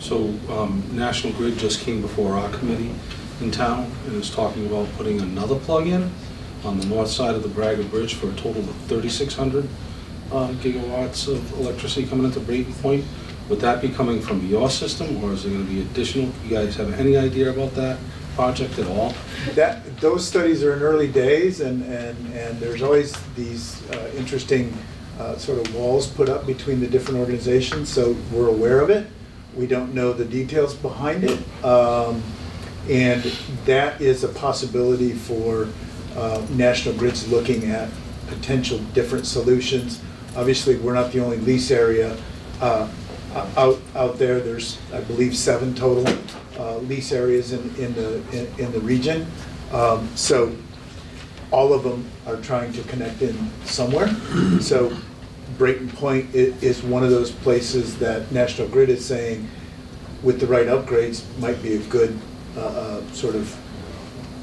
So um, National Grid just came before our committee in town and is talking about putting another plug-in on the north side of the Braga Bridge for a total of 3,600 uh, gigawatts of electricity coming into Brayton Point. Would that be coming from your system, or is it going to be additional? You guys have any idea about that project at all? That, those studies are in early days, and, and, and there's always these uh, interesting uh, sort of walls put up between the different organizations, so we're aware of it. We don't know the details behind it. Um, And that is a possibility for uh, National Grid's looking at potential different solutions. Obviously, we're not the only lease area uh, out, out there. There's, I believe, seven total uh, lease areas in, in the, in- in the region. Um, So all of them are trying to connect in somewhere. So Brayton Point is one of those places that National Grid is saying, with the right upgrades, might be a good uh, uh, sort of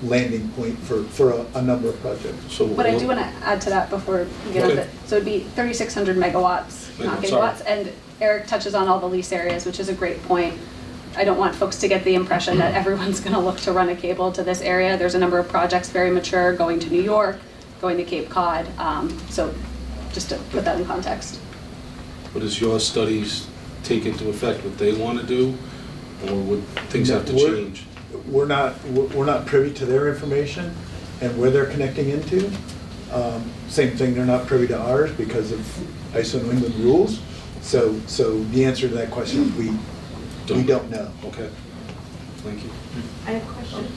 landing point for, for a, a number of projects. So But I do want to add to that before we get on Okay. it. So it'd be 3,600 megawatts, not Megawatts, sorry. gigawatts. And Eric touches on all the lease areas, which is a great point. I don't want folks to get the impression that [CLEARS THROAT] everyone's going to look to run a cable to this area. There's a number of projects very mature, going to New York, going to Cape Cod. Um, So just to put that in context. But does your studies take into effect what they want to do, or would things have to We're- change? We're not, we're we're not privy to their information and where they're connecting into. Um, Same thing, they're not privy to ours because of ISO New England rules. So, so the answer to that question, we, we don't know. Okay, thank you. I have a question.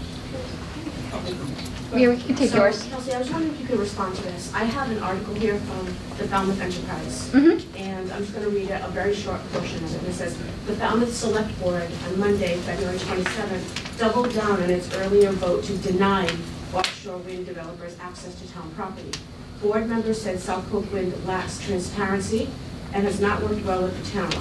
Yeah, we can take So, yours. Kelsey, I was wondering if you could respond to this. I have an article here from the Falmouth Enterprise. Mhm. And I'm just going to read a a very short portion of it. And it says, "The Falmouth Select Board on Monday, February 27th, doubled down on its earlier vote to deny offshore wind developers access to town property. Board members said South Coast Wind lacks transparency and has not worked well with the town.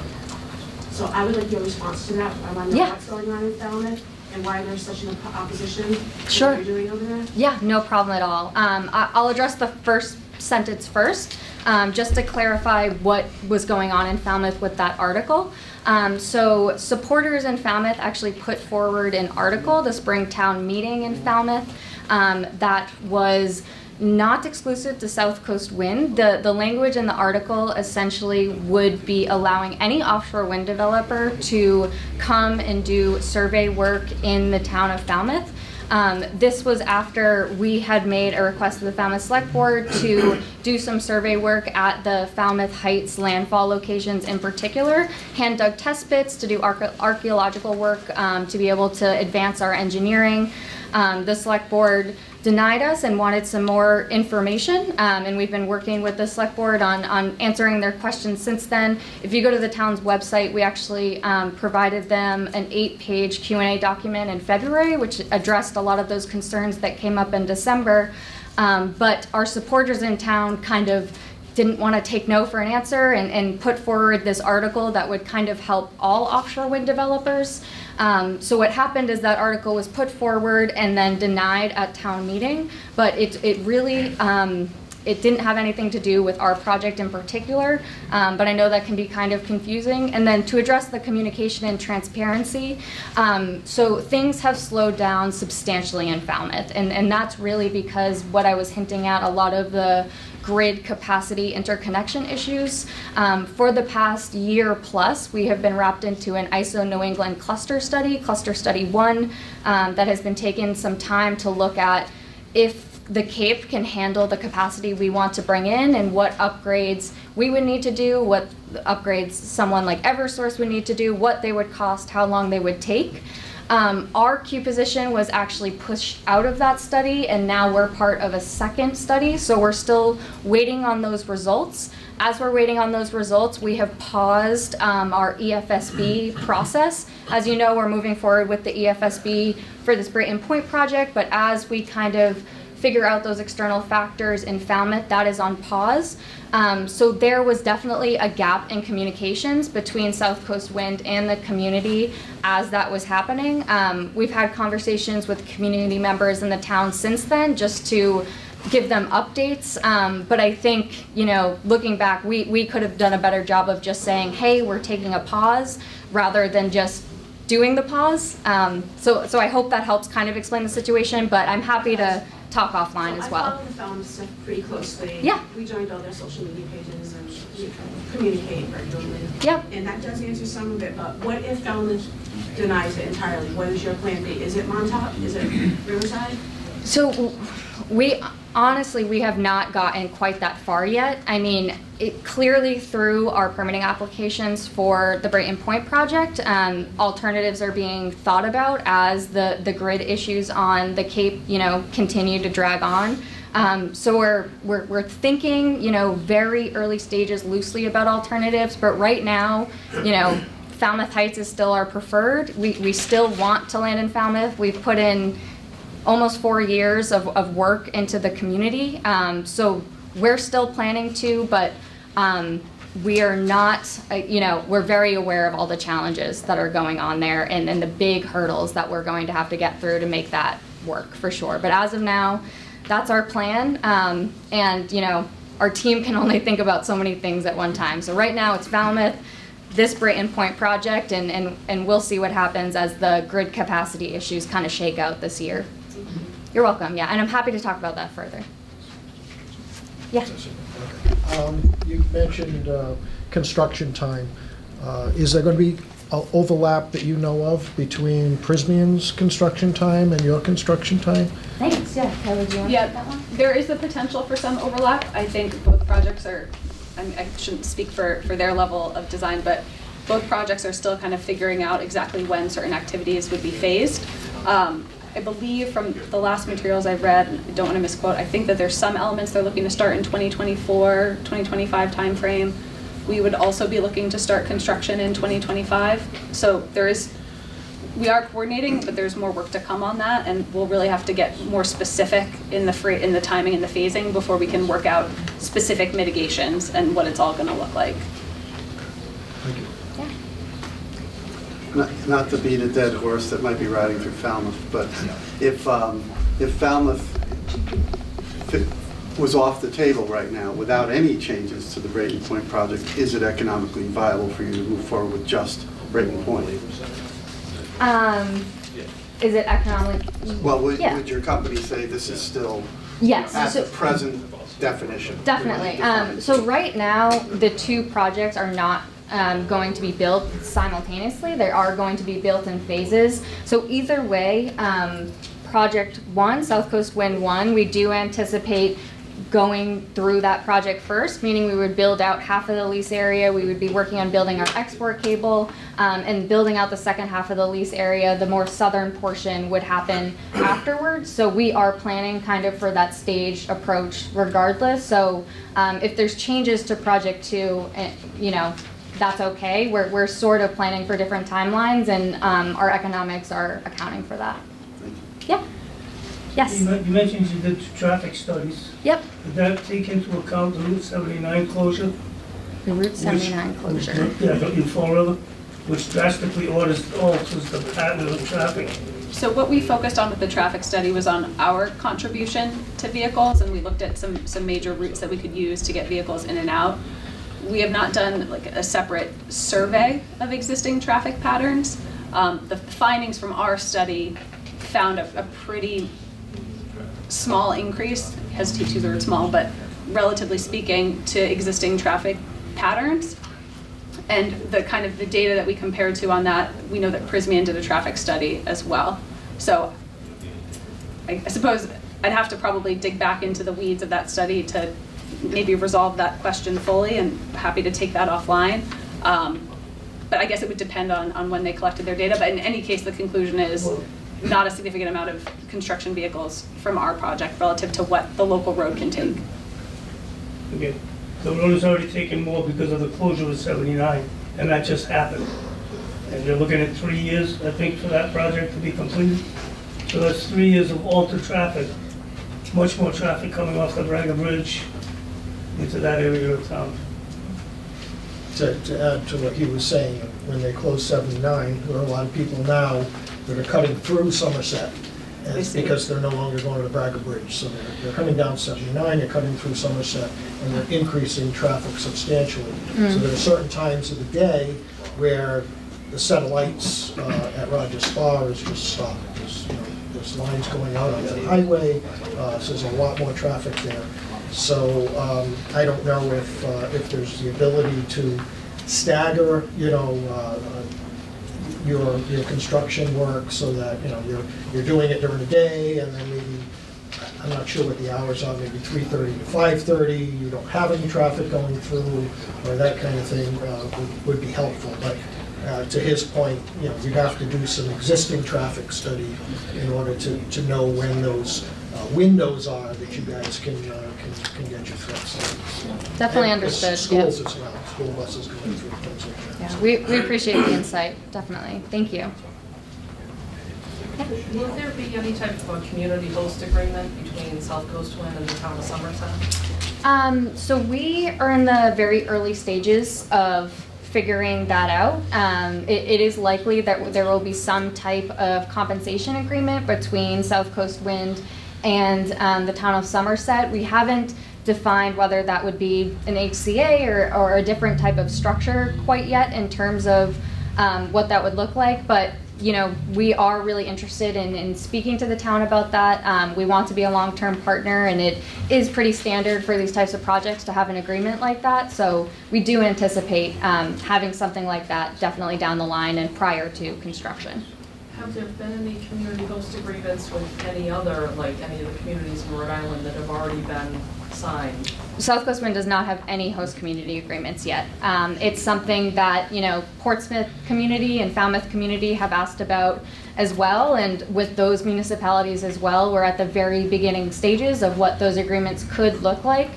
So I would like your response to that. I want to know Yeah. what's going on in Falmouth and why there's such an opposition Sure. you're doing over there. Yeah, no problem at all. Um, I'll address the first sentence first, um, just to clarify what was going on in Falmouth with that article. Um, so supporters in Falmouth actually put forward an article, the Springtown meeting in Falmouth, um, that was not exclusive to South Coast Wind. The, the language in the article essentially would be allowing any offshore wind developer to come and do survey work in the town of Falmouth. Um, this was after we had made a request to the Falmouth Select Board to do some survey work at the Falmouth Heights landfall locations in particular, hand dug test pits to do archaeological work um, to be able to advance our engineering. Um, the Select Board denied us and wanted some more information, um, and we've been working with the Select Board on, on answering their questions since then. If you go to the town's website, we actually um, provided them an eight-page Q&A document in February, which addressed a lot of those concerns that came up in December. Um, but our supporters in town kind of didn't want to take no for an answer and, and put forward this article that would kind of help all offshore wind developers. Um, so what happened is that article was put forward and then denied at town meeting, but it, it really, um, it didn't have anything to do with our project in particular, um, but I know that can be kind of confusing. And then to address the communication and transparency, um, so things have slowed down substantially in Falmouth, and, and that's really because what I was hinting at, a lot of the grid capacity interconnection issues. Um, for the past year plus, we have been wrapped into an ISO New England cluster study, Cluster Study 1, um, that has been taking some time to look at if the Cape can handle the capacity we want to bring in and what upgrades we would need to do, what upgrades someone like Eversource would need to do, what they would cost, how long they would take. Um, our queue position was actually pushed out of that study, and now we're part of a second study, so we're still waiting on those results. As we're waiting on those results, we have paused um, our EFSB [CLEARS THROAT] process. As you know, we're moving forward with the EFSB for this Brayton Point project, but as we kind of figure out those external factors in Falmouth, that is on pause. Um, so there was definitely a gap in communications between South Coast Wind and the community as that was happening. Um, we've had conversations with community members in the town since then just to give them updates. Um, but I think, you know, looking back, we, we could have done a better job of just saying, hey, we're taking a pause rather than just doing the pause. Um, so, so I hope that helps kind of explain the situation, but I'm happy to talk offline So as well. I follow the stuff pretty closely. Yeah. We joined all their social media pages and we communicate regularly. Yep. And that does answer some of it, but what if Falmouth denies it entirely? What is your plan B? Is it Montaup? Is it Riverside? So we honestly we have not gotten quite that far yet. I mean, it clearly through our permitting applications for the Brayton Point project, um, alternatives are being thought about as the the grid issues on the Cape, you know, continue to drag on. Um, so we're, we're we're thinking, you know, very early stages loosely about alternatives, but right now, you know. Falmouth Heights is still our preferred. We, we still want to land in Falmouth. We've put in almost four years of, of work into the community. Um, so we're still planning to, but um, we are not, uh, you know, we're very aware of all the challenges that are going on there and, and the big hurdles that we're going to have to get through to make that work for sure. But as of now, that's our plan. Um, and, you know, our team can only think about so many things at one time. So right now it's Falmouth, this Brayton Point project, and, and, and we'll see what happens as the grid capacity issues kind of shake out this year. You're welcome, yeah, and I'm happy to talk about that further. Yeah. Um, You mentioned uh, construction time. Uh, Is there going to be a overlap that you know of between Prysmian's construction time and your construction time? Thanks, yeah, Kelly, do you want Yeah, take that one? there is the potential for some overlap. I think both projects are I mean, I shouldn't speak for, for their level of design, but both projects are still kind of figuring out exactly when certain activities would be phased. Um, I believe from the last materials I've read, I don't want to misquote, I think that there's some elements they're looking to start in 2024, 2025 timeframe. We would also be looking to start construction in 2025. So there is, we are coordinating, but there's more work to come on that, and we'll really have to get more specific in the free, in the timing and the phasing before we can work out specific mitigations and what it's all going to look like. Not not to beat a dead horse that might be riding through Falmouth, but if, um, if Falmouth fi- was off the table right now without any changes to the Brayton Point project, is it economically viable for you to move forward with just Brayton Point? Um, is it economic? Well, would Yeah. would your company say this is still Yes. at so- the present definition? Definitely. Um, so right now, the two projects are not um, going to be built simultaneously. They are going to be built in phases. So either way, um, project one, South Coast Wind One, we do anticipate going through that project first, meaning we would build out half of the lease area. We would be working on building our export cable um, and building out the second half of the lease area. The more southern portion would happen afterwards. So we are planning kind of for that staged approach regardless. So um, if there's changes to project two, eh, you know, that's okay. We're, we're sort of planning for different timelines and um, our economics are accounting for that. Yeah. Yes. You you mentioned you did traffic studies. Yep. Did that take into account the Route 79 closure? The Route which- 79 closure. Yeah, the- in Fall River, which drastically alters, alters the pattern of traffic. So what we focused on with the traffic study was on our contribution to vehicles, and we looked at some, some major routes that we could use to get vehicles in and out. We have not done like a separate survey of existing traffic patterns. Um, the findings from our study found a, a pretty small increase, hesitate to use the word small, but relatively speaking, to existing traffic patterns. And the kind of the data that we compared to on that, we know that Prysmian did a traffic study as well. So I I suppose I'd have to probably dig back into the weeds of that study to maybe resolve that question fully and happy to take that offline. Um, But I guess it would depend on, on when they collected their data. But in any case, the conclusion is not a significant amount of construction vehicles from our project relative to what the local road can take. Okay, the road is already taken more because of the closure of 79, and that just happened. And you're looking at three years, I think, for that project to be completed. So that's three years of altered traffic, much more traffic coming off the Braga Bridge into that area of town. To, to add to what he was saying, when they closed 79, there are a lot of people now that are cutting through Somerset. And I it's see. because they're no longer going to the Braga Bridge. So they're, they're coming down 79, they're cutting through Somerset, and they're increasing traffic substantially. So there are certain times of the day where the satellites uh, at Rogers Spa is just stopped. There's, you know, there's lines going out onto the highway, uh, so there's a lot more traffic there. So um, I don't know if, uh, if there's the ability to stagger, you know, uh, your, your construction work so that, you know, you're, you're doing it during the day and then maybe, I'm not sure what the hours are, maybe 3:30 to 5:30, you don't have any traffic going through, or that kind of thing uh, would- would be helpful. But uh, to his point, you know, you'd have to do some existing traffic study in order to, to know when those uh, windows are that you guys can, uh, can, can get your trucks in. Definitely And understood, Schools yeah. as well, school buses going through, things like that. Yeah, we, we appreciate the insight, definitely. Thank you. Will there be any type of a community host agreement between South Coast Wind and the town of Somerset? Um, so we are in the very early stages of figuring that out. Um, it, it is likely that there will be some type of compensation agreement between South Coast Wind and um, the town of Somerset. We haven't defined whether that would be an HCA or, or a different type of structure quite yet in terms of um, what that would look like, but you know, we are really interested in, in speaking to the town about that. Um, we want to be a long-term partner, and it is pretty standard for these types of projects to have an agreement like that. So we do anticipate um, having something like that definitely down the line and prior to construction. Have there been any community host agreements with any other, like any of the communities in Rhode Island that have already been signed? South Coast Wind does not have any host community agreements yet. Um, it's something that, you know, Portsmouth community and Falmouth community have asked about as well. And with those municipalities as well, we're at the very beginning stages of what those agreements could look like.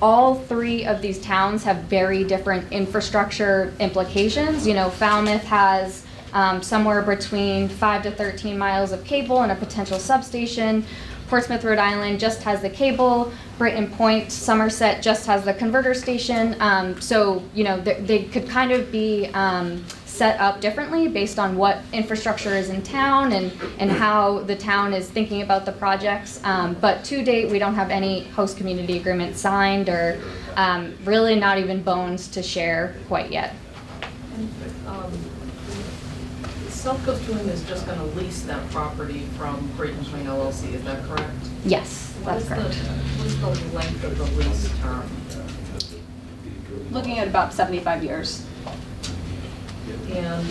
All three of these towns have very different infrastructure implications. You know, Falmouth has um, somewhere between 5 to 13 miles of cable and a potential substation. Portsmouth, Rhode Island just has the cable. Brayton Point, Somerset just has the converter station. Um, so, you know, they, they could kind of be um, set up differently based on what infrastructure is in town and, and how the town is thinking about the projects. Um, but to date, we don't have any host community agreements signed or um, really not even bones to share quite yet. South Coast Wind is just gonna lease that property from Great and Plain LLC, is that correct? Yes, What that's is the, correct. what is the length of the lease term? Looking at about 75 years. And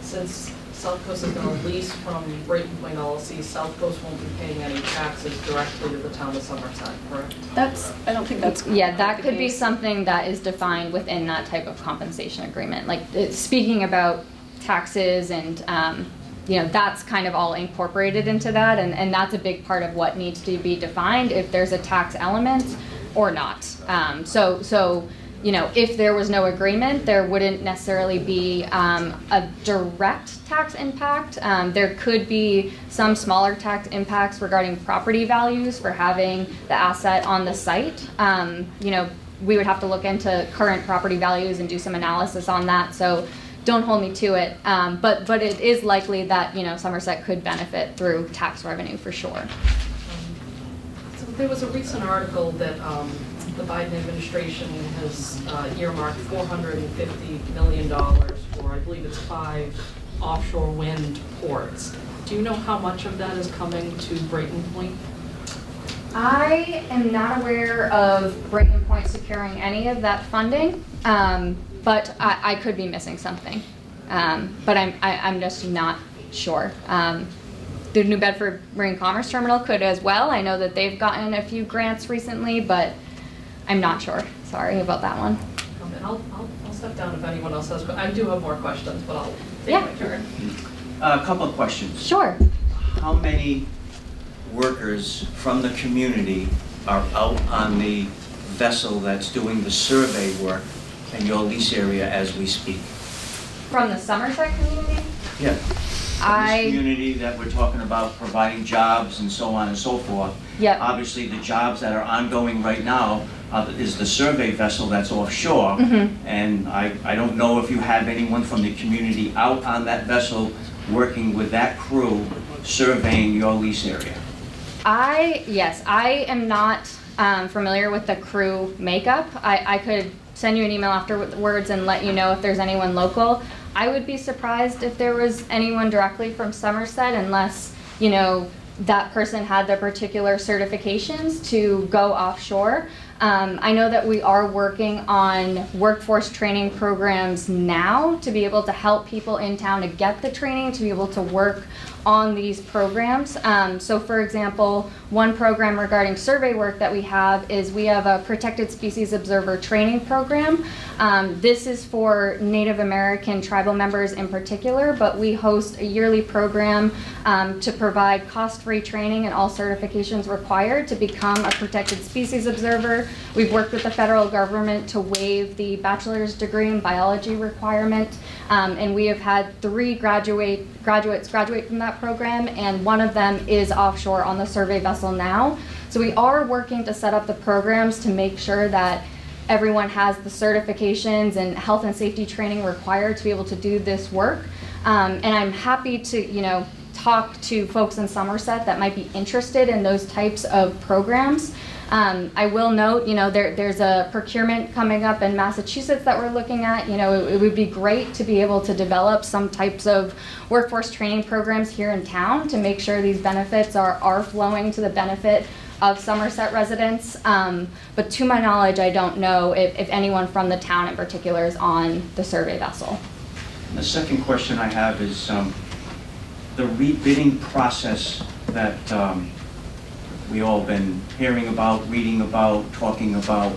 since South Coast is gonna lease from Great and Plain LLC, South Coast won't be paying any taxes directly to the town of Somerset, correct? That's, I don't think that's. Yeah, that could be something that is defined within that type of compensation agreement. Like, uh, speaking about taxes and, um, you know, that's kind of all incorporated into that, and, and that's a big part of what needs to be defined, if there's a tax element or not. Um, so, so, you know, if there was no agreement, there wouldn't necessarily be, um, a direct tax impact. Um, there could be some smaller tax impacts regarding property values for having the asset on the site. Um, you know, we would have to look into current property values and do some analysis on that, so don't hold me to it. Um, but, but it is likely that, you know, Somerset could benefit through tax revenue for sure. So there was a recent article that um, the Biden administration has uh, earmarked $450 million for, I believe it's five offshore wind ports. Do you know how much of that is coming to Brayton Point? I am not aware of Brayton Point securing any of that funding, um, but I, I could be missing something. Um, but I'm, I, I'm just not sure. Um, the New Bedford Marine Commerce Terminal could as well. I know that they've gotten a few grants recently, but I'm not sure. Sorry about that one. And I'll, I'll, I'll step down if anyone else has, but I do have more questions, but I'll take Yeah. my turn. A couple of questions. Sure. How many workers from the community are out on the vessel that's doing the survey work in your lease area as we speak? From the Somerset community, Yeah. I- This community that we're talking about providing jobs and so on and so forth. Yep. Obviously, the jobs that are ongoing right now uh, is the survey vessel that's offshore. Mm -hmm. And I, I don't know if you have anyone from the community out on that vessel working with that crew surveying your lease area. I, yes, I am not um, familiar with the crew makeup. I, I could send you an email afterwards and let you know if there's anyone local. I would be surprised if there was anyone directly from Somerset unless, you know, that person had the particular certifications to go offshore. Um, I know that we are working on workforce training programs now to be able to help people in town to get the training, to be able to work on these programs. Um, so, for example, one program regarding survey work that we have is we have a protected species observer training program. Um, this is for Native American tribal members in particular, but we host a yearly program um, to provide cost free training and all certifications required to become a protected species observer. We've worked with the federal government to waive the bachelor's degree in biology requirement, um, and we have had three graduate graduates graduate from that program, and one of them is offshore on the survey vessel now. So we are working to set up the programs to make sure that everyone has the certifications and health and safety training required to be able to do this work. Um, and I'm happy to, you know, talk to folks in Somerset that might be interested in those types of programs. Um, I will note, you know, there, there's a procurement coming up in Massachusetts that we're looking at. You know, it, it would be great to be able to develop some types of workforce training programs here in town to make sure these benefits are, are flowing to the benefit of Somerset residents. Um, but to my knowledge, I don't know if, if anyone from the town in particular is on the survey vessel. The second question I have is, um, the rebidding process that um, we all been hearing about, reading about, talking about,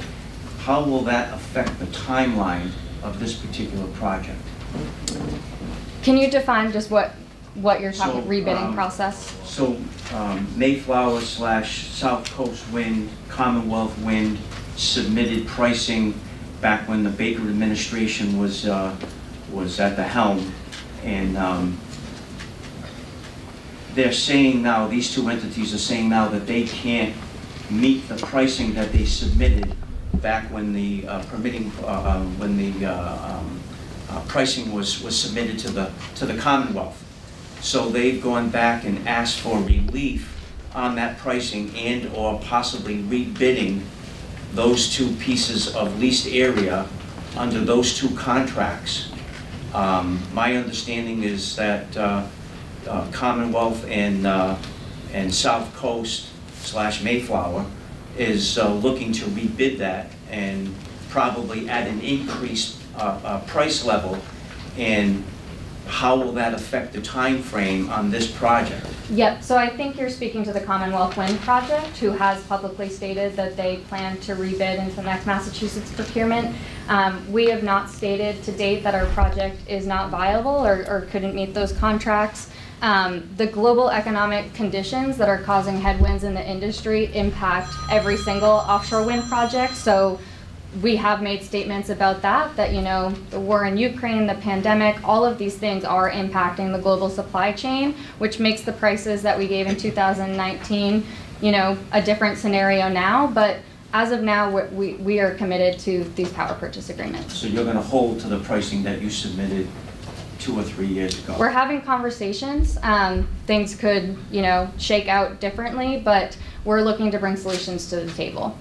how will that affect the timeline of this particular project? Can you define just what, what you're talking, So, rebidding um, process? So um, Mayflower slash South Coast Wind, Commonwealth Wind submitted pricing back when the Baker administration was, uh, was at the helm. And um, they're saying now, these two entities are saying now that they can't meet the pricing that they submitted back when the uh, permitting, uh, um, when the uh, um, uh, pricing was, was submitted to the, to the Commonwealth. So they've gone back and asked for relief on that pricing and/or possibly rebidding those two pieces of leased area under those two contracts. Um, My understanding is that uh, Commonwealth and, uh, and South Coast slash Mayflower is uh, looking to rebid that and probably at an increased uh, uh, price level. And how will that affect the time frame on this project? Yep, so I think you're speaking to the Commonwealth Wind Project, who has publicly stated that they plan to rebid into the next Massachusetts procurement. Um, we have not stated to date that our project is not viable or, or couldn't meet those contracts. Um, the global economic conditions that are causing headwinds in the industry impact every single offshore wind project. So we have made statements about that, that, you know, the war in Ukraine, the pandemic, all of these things are impacting the global supply chain, which makes the prices that we gave in 2019, you know, a different scenario now. But as of now, we- we, are committed to these power purchase agreements. So you're gonna hold to the pricing that you submitted two or three years ago? We're having conversations. Um, things could, you know, shake out differently, but we're looking to bring solutions to the table.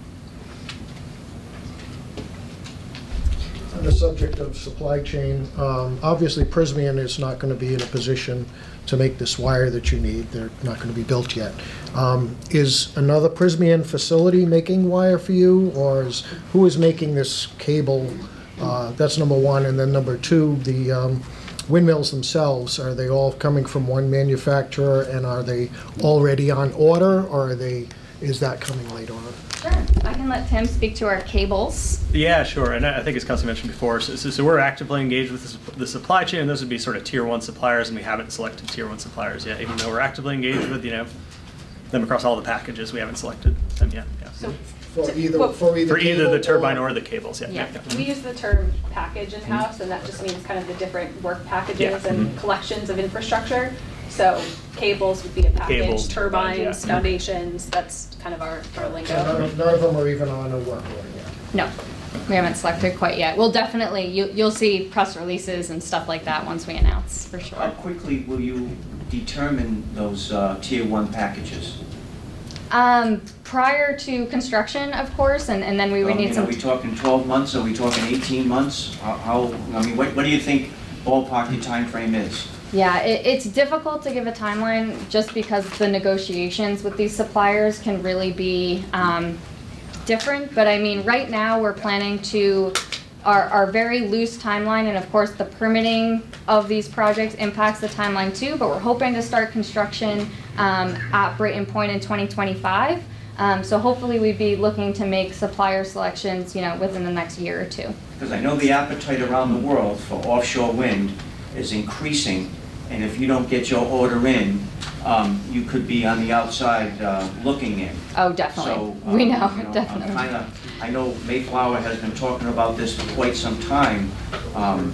On the subject of supply chain, um, obviously Prysmian is not going to be in a position to make this wire that you need. They're not going to be built yet. Um, Is another Prysmian facility making wire for you, or is, who is making this cable? Uh, That's number one. And then number two, the um, windmills themselves, are they all coming from one manufacturer, and are they already on order, or are they, is that coming later on? Sure. I can let Tim speak to our cables. Yeah, sure. And I I think as Kelsey mentioned before, so, so, so we're actively engaged with the, the supply chain. and Those would be sort of tier one suppliers, and we haven't selected tier one suppliers yet. Even though we're actively engaged with you know them across all the packages, we haven't selected them yet. Yeah. So For either, Well, for either For either the turbine or- or the cables, yeah. Yeah. we use the term package in-house, and that just means kind of the different work packages Yeah. and Mhm. collections of infrastructure. So cables would be a package, Cables, turbines, yeah. turbines, foundations, that's kind of our, our None lingo. of none of them are even on a work order yet. No, we haven't selected quite yet. We'll definitely, you, you'll see press releases and stuff like that once we announce, for sure. How quickly will you determine those uh, tier one packages? Um, prior to construction, of course, and, and then we would need some. Are we talking 12 months, are we talking 18 months? How- How, I mean, what what do you think ballpark your timeframe is? Yeah, it, it's difficult to give a timeline just because the negotiations with these suppliers can really be um, different. But I mean, right now, we're planning to, our, our very loose timeline, and of course, the permitting of these projects impacts the timeline too, but we're hoping to start construction um, at Brayton Point in 2025. Um, So hopefully, we'd be looking to make supplier selections, you know, within the next year or two. Because I know the appetite around the world for offshore wind is increasing, and if you don't get your order in, um, you could be on the outside uh, looking in. Oh, definitely. So, We um, know, you I'm definitely. kinda, I know Mayflower has been talking about this for quite some time. Um,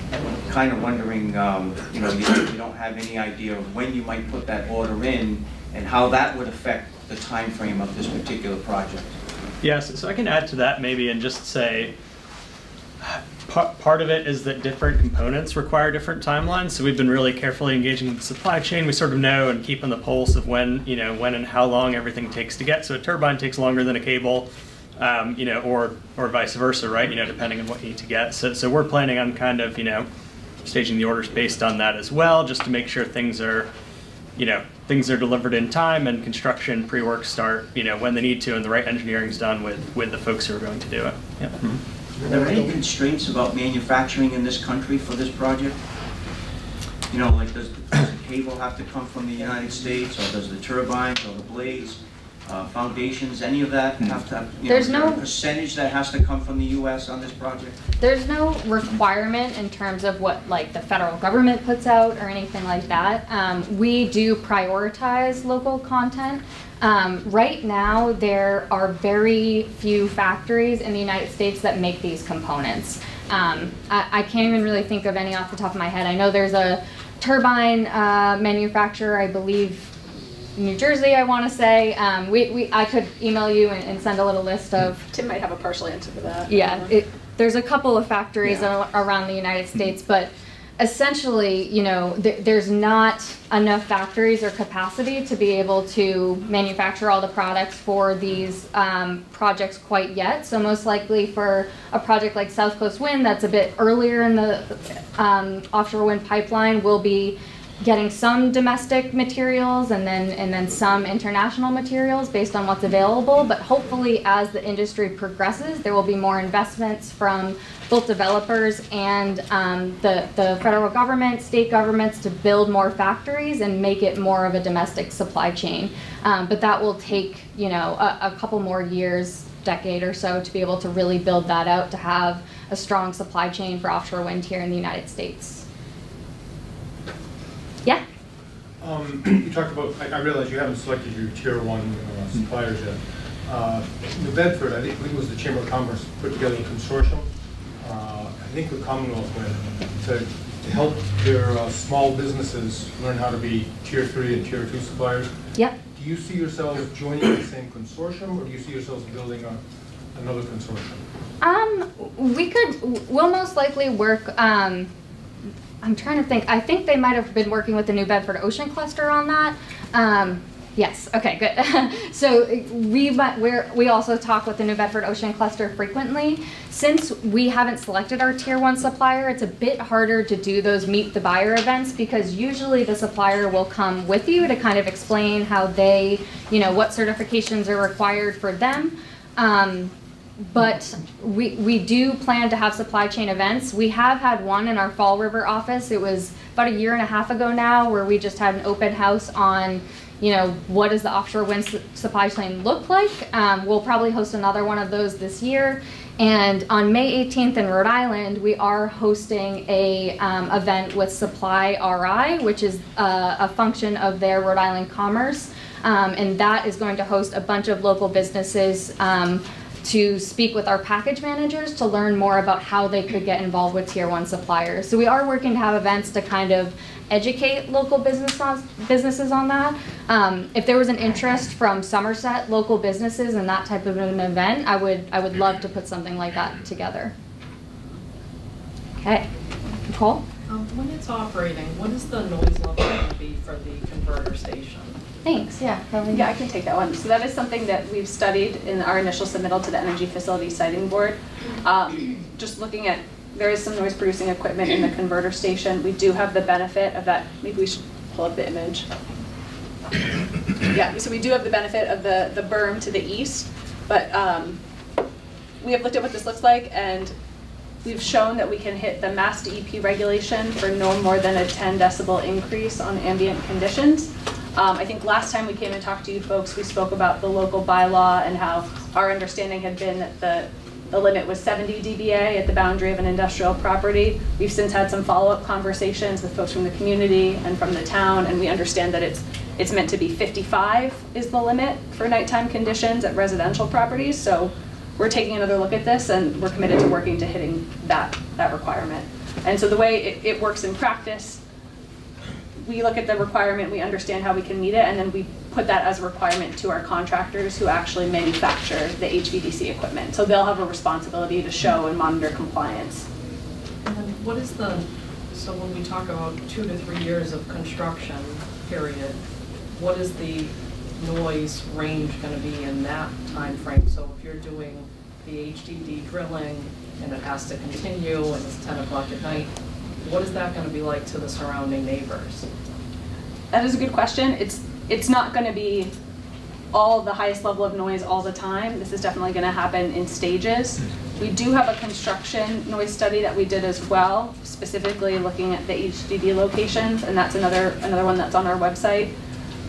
Kind of wondering, um, you know, you you don't have any idea of when you might put that order in and how that would affect the time frame of this particular project. Yes, so I can add to that maybe and just say, part, of it is that different components require different timelines. So we've been really carefully engaging the supply chain. We sort of know and keep on the pulse of when, you know, when and how long everything takes to get. So a turbine takes longer than a cable, um, you know, or or vice versa, right? You know, depending on what you need to get. So so we're planning on kind of, you know, staging the orders based on that as well, just to make sure things are, you know, things are delivered in time and construction pre-work start, you know, when they need to, and the right engineering's done with with the folks who are going to do it. Yep. Are there any constraints about manufacturing in this country for this project? You know, like, does does the cable have to come from the United States, or does the turbines, or the blades, uh, foundations, any of that have to, you know, There's is there a no- percentage that has to come from the US on this project? There's no requirement in terms of what like the federal government puts out or anything like that. Um, we do prioritize local content. Um, right now, there are very few factories in the United States that make these components. Um, I, I can't even really think of any off the top of my head. I know there's a turbine uh, manufacturer, I believe, New Jersey, I want to say. Um, we, we, I could email you and, and send a little list of Tim might have a partial answer for that. yeah, it, there's a couple of factories a- around the United States, but essentially, you know, th- there's not enough factories or capacity to be able to manufacture all the products for these um, projects quite yet. So most likely for a project like South Coast Wind, that's a bit earlier in the um, offshore wind pipeline, will be getting some domestic materials and then and then some international materials based on what's available but hopefully as the industry progresses there will be more investments from both developers and um, the, the federal government state governments to build more factories and make it more of a domestic supply chain. Um, but that will take you know a, a couple more years decade or so to be able to really build that out to have a strong supply chain for offshore wind here in the united states yeah Um, [CLEARS THROAT] You talked about, I I realize you haven't selected your tier one uh, suppliers yet. Uh, New Bedford, I think it was the Chamber of Commerce, put together a consortium, uh, I think with Commonwealth Wind, to to help their uh, small businesses learn how to be tier three and tier two suppliers. Yep. Do you see yourselves joining the same consortium, or do you see yourselves building a- another consortium? Um, we could, we'll most likely work, um, I'm trying to think, I think they might have been working with the New Bedford Ocean Cluster on that. Um, yes, okay, good. [LAUGHS] so we, we also talk with the New Bedford Ocean Cluster frequently. Since we haven't selected our tier one supplier, it's a bit harder to do those meet the buyer events because usually the supplier will come with you to kind of explain how they, you know, what certifications are required for them. Um, but we, we do plan to have supply chain events. We have had one in our Fall River office. It was about a year and a half ago now where we just had an open house on, you know, what does the offshore wind su- supply chain look like? Um, we'll probably host another one of those this year. And on May 18th in Rhode Island, we are hosting a um, event with Supply RI, which is uh, a function of their Rhode Island Commerce. Um, and that is going to host a bunch of local businesses um, to speak with our package managers to learn more about how they could get involved with tier one suppliers. So we are working to have events to kind of educate local business on, businesses on that. Um, if there was an interest from Somerset local businesses in that type of an event, I would I would love to put something like that together. Okay, Nicole. Um, When it's operating, what is the noise level going to be for the converter station? Thanks. Yeah. Yeah, I can take that one. So that is something that we've studied in our initial submittal to the Energy Facility Siting Board. Um, Just looking at, there is some noise producing equipment in the converter station. We do have the benefit of that, maybe we should pull up the image. Yeah, so we do have the benefit of the, the berm to the east, but um, we have looked at what this looks like and we've shown that we can hit the mass DEP regulation for no more than a 10 decibel increase on ambient conditions. Um, I think last time we came and talked to you folks, we spoke about the local bylaw and how our understanding had been that the, the limit was 70 dBA at the boundary of an industrial property. We've since had some follow-up conversations with folks from the community and from the town, and we understand that it's, it's meant to be 55 is the limit for nighttime conditions at residential properties. So we're taking another look at this and we're committed to working to hitting that, that requirement. And so the way it, it works in practice, we look at the requirement, we understand how we can meet it, and then we put that as a requirement to our contractors who actually manufacture the HVDC equipment. So they'll have a responsibility to show and monitor compliance. And then what is the, so when we talk about two to three years of construction period, what is the noise range going to be in that time frame? So if you're doing the HDD drilling and it has to continue and it's 10 o'clock at night, what is that going to be like to the surrounding neighbors? That is a good question. It's, it's not gonna be all the highest level of noise all the time. This is definitely gonna happen in stages. We do have a construction noise study that we did as well, specifically looking at the HDD locations, and that's another, another one that's on our website.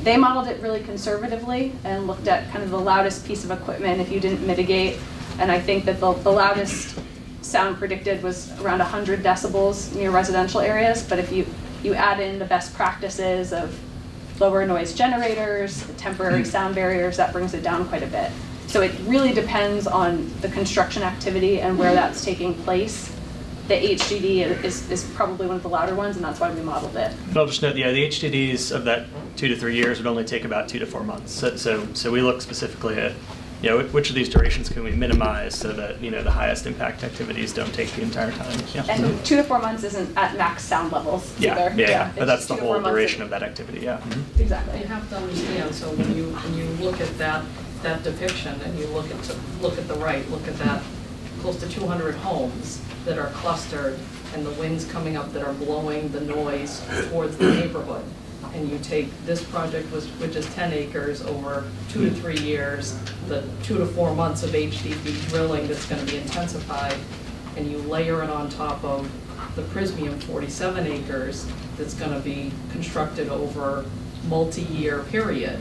They modeled it really conservatively and looked at kind of the loudest piece of equipment if you didn't mitigate. And I think that the, the loudest sound predicted was around 100 decibels near residential areas, but if you, you add in the best practices of lower noise generators, temporary hmm. sound barriers, that brings it down quite a bit. So it really depends on the construction activity and where hmm. that's taking place. The HDD is, is probably one of the louder ones, and that's why we modeled it. And I'll just note, yeah, the HDDs of that two to three years would only take about two to four months. So, so, so we look specifically at, you know, which of these durations can we minimize so that, you know, the highest impact activities don't take the entire time. Yeah. And two to four months isn't at max sound levels Yeah, either. yeah, yeah, but that's the two to four whole duration of that activity, yeah. Mhm. Exactly. You have to understand, so when you, when you look at that, that depiction and you look at, to- look at the right, look at that close to 200 homes that are clustered and the winds coming up that are blowing the noise towards the neighborhood. And you take this project, was- which is 10 acres over two to hmm. three years, the two to four months of HDD drilling that's going to be intensified, and you layer it on top of the Prysmian 47 acres that's going to be constructed over multi-year period,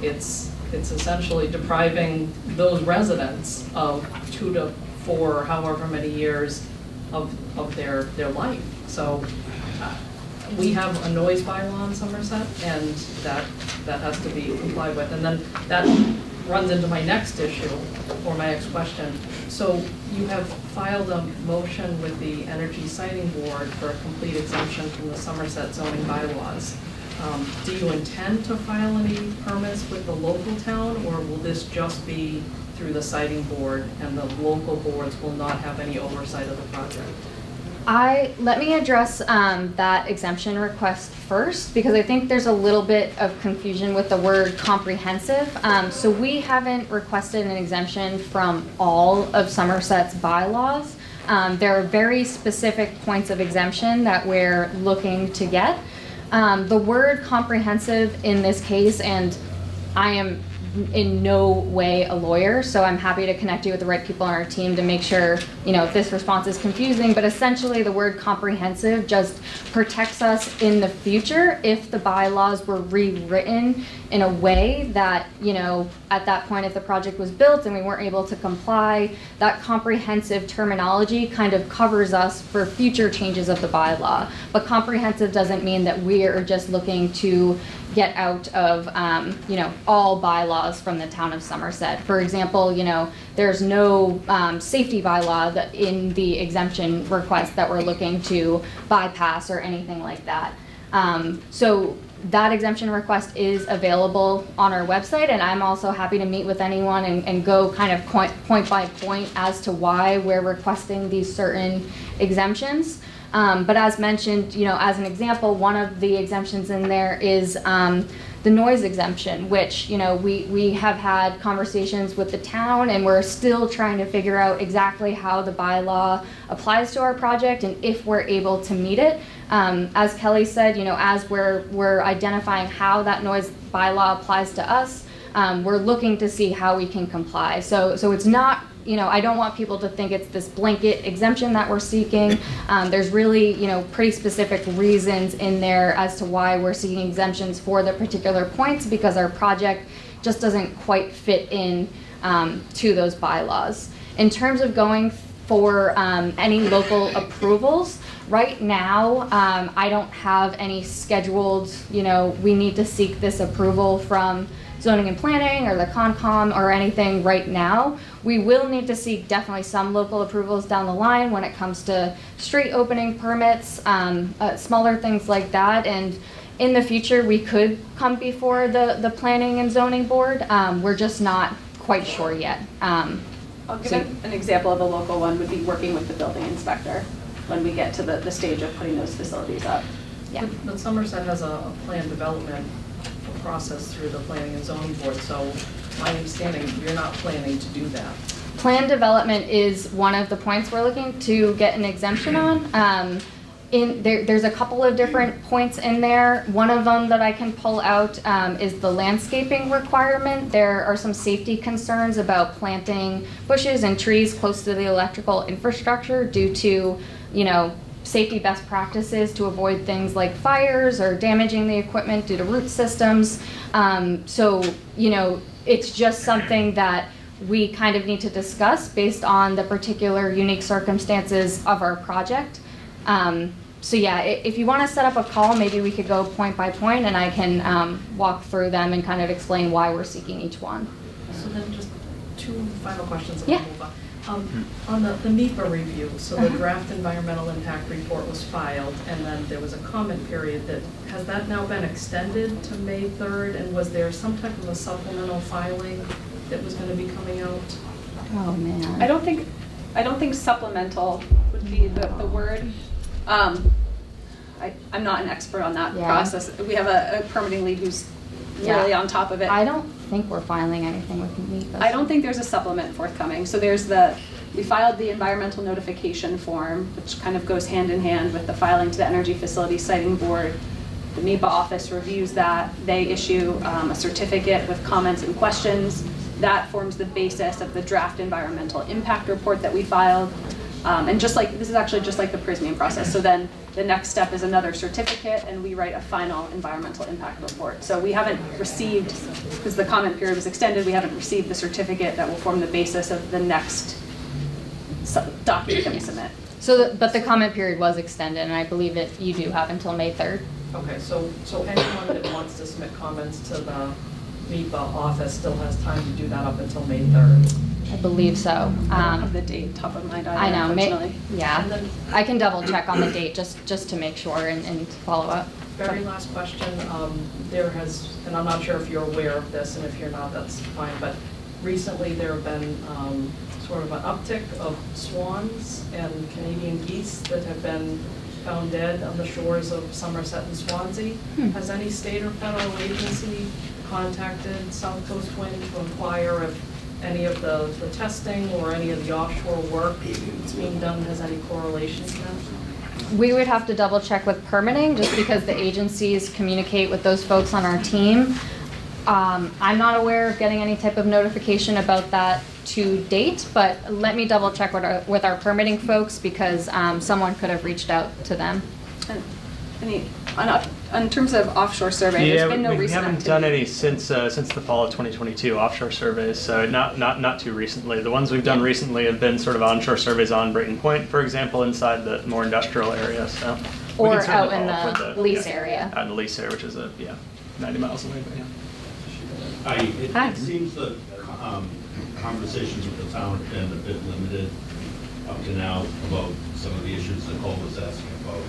it's, it's essentially depriving those residents of two to four, however many years of, of their, their life. So we have a noise bylaw in Somerset, and that, that has to be complied with. And then that runs into my next issue, or my next question. So you have filed a motion with the Energy Siting Board for a complete exemption from the Somerset zoning bylaws. Um, Do you intend to file any permits with the local town, or will this just be through the siting board, and the local boards will not have any oversight of the project? I, let me address um, that exemption request first, because I think there's a little bit of confusion with the word comprehensive. Um, So we haven't requested an exemption from all of Somerset's bylaws. Um, There are very specific points of exemption that we're looking to get. Um, The word comprehensive in this case, and I am in no way a lawyer, so I'm happy to connect you with the right people on our team to make sure, you know, if this response is confusing, but essentially the word comprehensive just protects us in the future if the bylaws were rewritten in a way that, you know, at that point, if the project was built and we weren't able to comply, that comprehensive terminology kind of covers us for future changes of the bylaw. But comprehensive doesn't mean that we are just looking to get out of, um, you know, all bylaws from the town of Somerset. For example, you know, there's no um, safety bylaw that in the exemption request that we're looking to bypass or anything like that. Um, so that exemption request is available on our website, and I'm also happy to meet with anyone and, and go kind of point, point by point as to why we're requesting these certain exemptions. Um, but as mentioned, you know, as an example, one of the exemptions in there is um, the noise exemption, which, you know, we, we have had conversations with the town and we're still trying to figure out exactly how the bylaw applies to our project and if we're able to meet it. Um, as Kelly said, you know, as we're, we're identifying how that noise bylaw applies to us, um, we're looking to see how we can comply. So, so it's not you know, I don't want people to think it's this blanket exemption that we're seeking. Um, there's really, you know, pretty specific reasons in there as to why we're seeking exemptions for the particular points because our project just doesn't quite fit in um, to those bylaws. In terms of going for um, any local approvals, right now, um, I don't have any scheduled, you know, we need to seek this approval from zoning and planning or the Concom or anything right now. We will need to seek definitely some local approvals down the line when it comes to street opening permits, um, uh, smaller things like that. And in the future, we could come before the, the planning and zoning board. Um, we're just not quite sure yet. Um, I'll give so- an an example of a local one would be working with the building inspector when we get to the, the stage of putting those facilities up. Yeah. But- But Somerset has a a plan development process through the planning and zoning board, so my understanding, you're not planning to do that. Plan development is one of the points we're looking to get an exemption on. Um, in there, there's a couple of different points in there. One of them that I can pull out um, is the landscaping requirement. There are some safety concerns about planting bushes and trees close to the electrical infrastructure due to, you know, safety best practices to avoid things like fires or damaging the equipment due to root systems. Um, so, you know, it's just something that we kind of need to discuss based on the particular unique circumstances of our project. Um, so yeah, if you want to set up a call, maybe we could go point by point and I can um, walk through them and kind of explain why we're seeking each one. So then just two final questions and Yeah. We'll move on. Um, On the the MEPA review, so the Uh-huh. draft environmental impact report was filed, and then there was a comment period that, has that now been extended to May 3rd? And was there some type of a supplemental filing that was going to be coming out? Oh, man. I don't think, I don't think supplemental would be the, the word. Um, I, I'm not an expert on that Yeah. process. We have a, a permitting lead who's Yeah. really on top of it. I don't think we're filing anything with MEPA. I don't think there's a supplement forthcoming. So there's the, we filed the environmental notification form, which kind of goes hand in hand with the filing to the Energy Facility Siting Board. The MEPA office reviews that. They issue um, a certificate with comments and questions. That forms the basis of the draft environmental impact report that we filed. Um, And just like, this is actually just like the Prysmian process. So then the next step is another certificate and we write a final environmental impact report. So we haven't received, because the comment period was extended, we haven't received the certificate that will form the basis of the next document that we submit. So, the- but the comment period was extended and I believe that you do have until May 3rd. Okay, so, so anyone that wants to submit comments to the MEPA office still has time to do that up until May 3rd? I believe so. I don't have Um, the date top of mind either, I know, may- unfortunately. yeah. Then- I can double check on the date just, just to make sure and, and follow up. Very last question, um, there has, and I'm not sure if you're aware of this, and if you're not, that's fine, but recently there have been, um, sort of an uptick of swans and Canadian geese that have been found dead on the shores of Somerset and Swansea. Hmm. Has any state or federal agency contacted South Coast Wind to inquire if any of the, the testing or any of the offshore work that's being done has any correlation to that? We would have to double check with permitting, just because the agencies communicate with those folks on our team. Um, I'm not aware of getting any type of notification about that to date, but let me double check with our, with our permitting folks, because, um, someone could have reached out to them. And Any, on, up- in terms of offshore survey, Yeah, there's been no we we recent haven't done any since, uh, since the fall of 2022 offshore surveys, so not, not, not too recently. The ones we've done recently have been sort of onshore surveys on Brayton Point, for example, inside the more industrial area, so. Or out in follow up the lease yeah, area. Out in the lease area, which is a, yeah, 90 miles away, but yeah. I, it Hi. it seems that um, conversations with the town have been a bit limited up to now about some of the issues that Cole was asking about.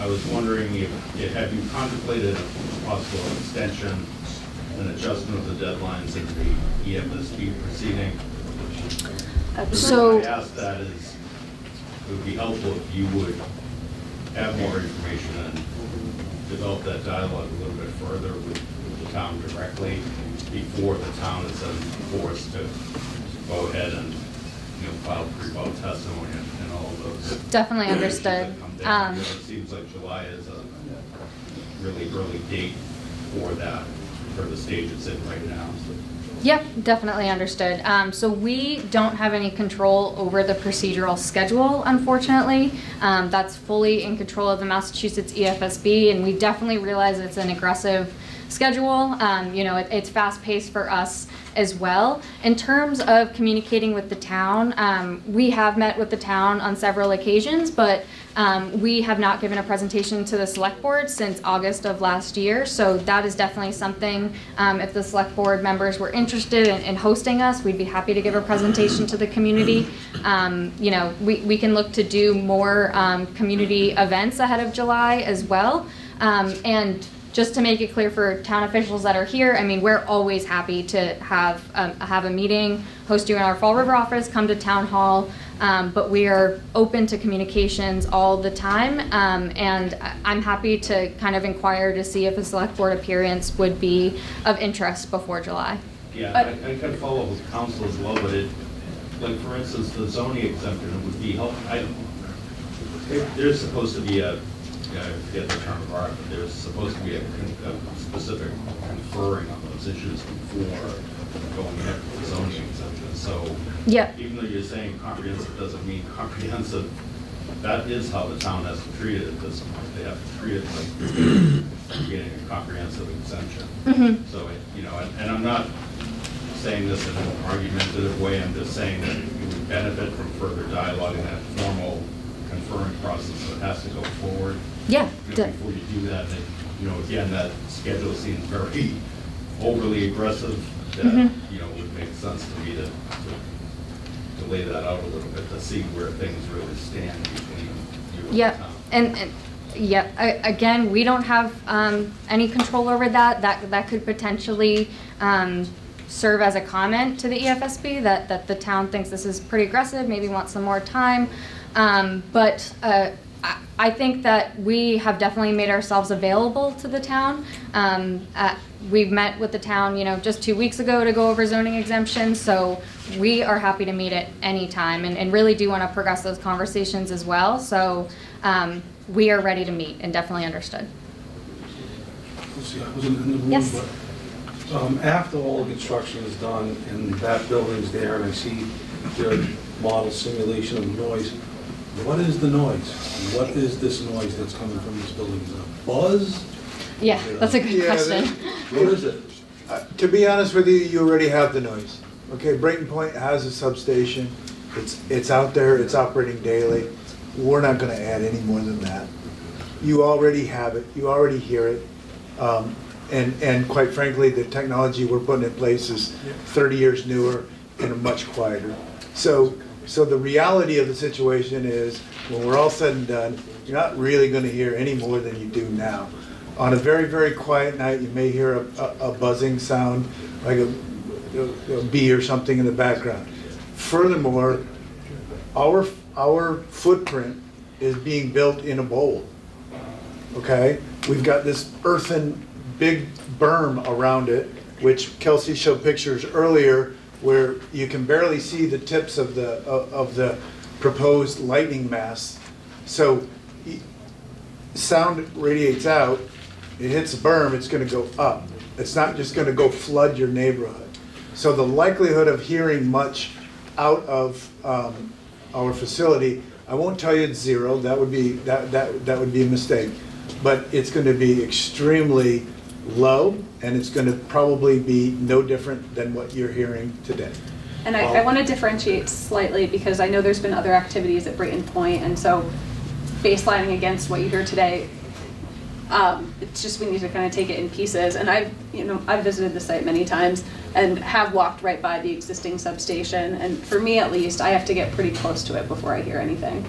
I was wondering if, if- have you contemplated a possible extension and adjustment of the deadlines in the EFSB proceeding? Uh, so- I ask that is, it would be helpful if you would have more information and develop that dialogue a little bit further with with the town directly before the town is then forced to go ahead and, you know, file pre-vote testimony all those. Definitely understood. Um, It seems like July is a really early date for that, for the stage it's in right now. so. Yep, definitely understood. Um, so we don't have any control over the procedural schedule, unfortunately. Um, that's fully in control of the Massachusetts EFSB, and we definitely realize it's an aggressive schedule. Um, you know, it, it's fast paced for us as well. In terms of communicating with the town, um, we have met with the town on several occasions, but um, we have not given a presentation to the select board since August of last year, so that is definitely something, um, if the select board members were interested in, in hosting us, we'd be happy to give a presentation to the community. Um, you know, we, we can look to do more, um, community events ahead of July as well. Um, and just to make it clear for town officials that are here, I mean, we're always happy to have, um, have a meeting, host you in our Fall River office, come to town hall. Um, but we are open to communications all the time, um, and I- I'm happy to kind of inquire to see if a select board appearance would be of interest before July. Yeah, Uh, I, I could follow up with council as well, but it, like, for instance, the zoning exemption, would be help, I, There's supposed to be a, yeah, I forget the term of art, but there's supposed to be a con- a specific conferring on those issues before going the zoning exemption. So Yeah. even though you're saying comprehensive doesn't mean comprehensive, that is how the town has to treat it at this point. They have to treat it like getting a comprehensive exemption. Mhm. So, it- you know, and- and I'm not saying this in an argumentative way, I'm just saying that you would benefit from further dialogue in that formal conferring process that has to go forward. Yeah, You know, Before you do that, you know, again, that schedule seems very overly aggressive, that, Mhm. you know, would make sense to me to, to- to lay that out a little bit, to see where things really stand between you and town. and, and, yeah, I- again, we don't have um, any control over that. That, that could potentially um, serve as a comment to the EFSB, that, that the town thinks this is pretty aggressive, maybe wants some more time. Um, But uh, I I think that we have definitely made ourselves available to the town. Um, uh, We've met with the town, you know, just two weeks ago to go over zoning exemptions, so we are happy to meet at any time and, and really do want to progress those conversations as well. So um, we are ready to meet and definitely understood. See, I wasn't in the room, Yes. but, um, after all the construction is done and that building's there and I see their model simulation of noise, what is the noise? What is this noise that's coming from this building? Is it a buzz? Yeah, that's a good Yeah, question. What is it? Uh, To be honest with you, you already have the noise. Okay, Brayton Point has a substation. It's, it's out there, it's operating daily. We're not gonna add any more than that. You already have it, you already hear it. Um, And, and quite frankly, the technology we're putting in place is 30 years newer and much quieter. So, so the reality of the situation is, when we're all said and done, you're not really gonna hear any more than you do now. On a very, very quiet night, you may hear a, a- a buzzing sound, like a, a bee or something in the background. Furthermore, our, our footprint is being built in a bowl, okay? We've got this earthen, big berm around it, which Kelsey showed pictures earlier, where you can barely see the tips of the, of of the proposed lightning masts. So sound radiates out, it hits a berm, it's gonna go up. It's not just gonna go flood your neighborhood. So the likelihood of hearing much out of um, our facility, I won't tell you it's zero, that would be, that, that, that would be a mistake. But it's gonna be extremely low, and it's gonna probably be no different than what you're hearing today. And I, I want to differentiate slightly because I know there's been other activities at Brayton Point, and so baselining against what you hear today, um, it's just we need to kind of take it in pieces. And I've, you know, I've visited the site many times and have walked right by the existing substation. And for me, at least, I have to get pretty close to it before I hear anything.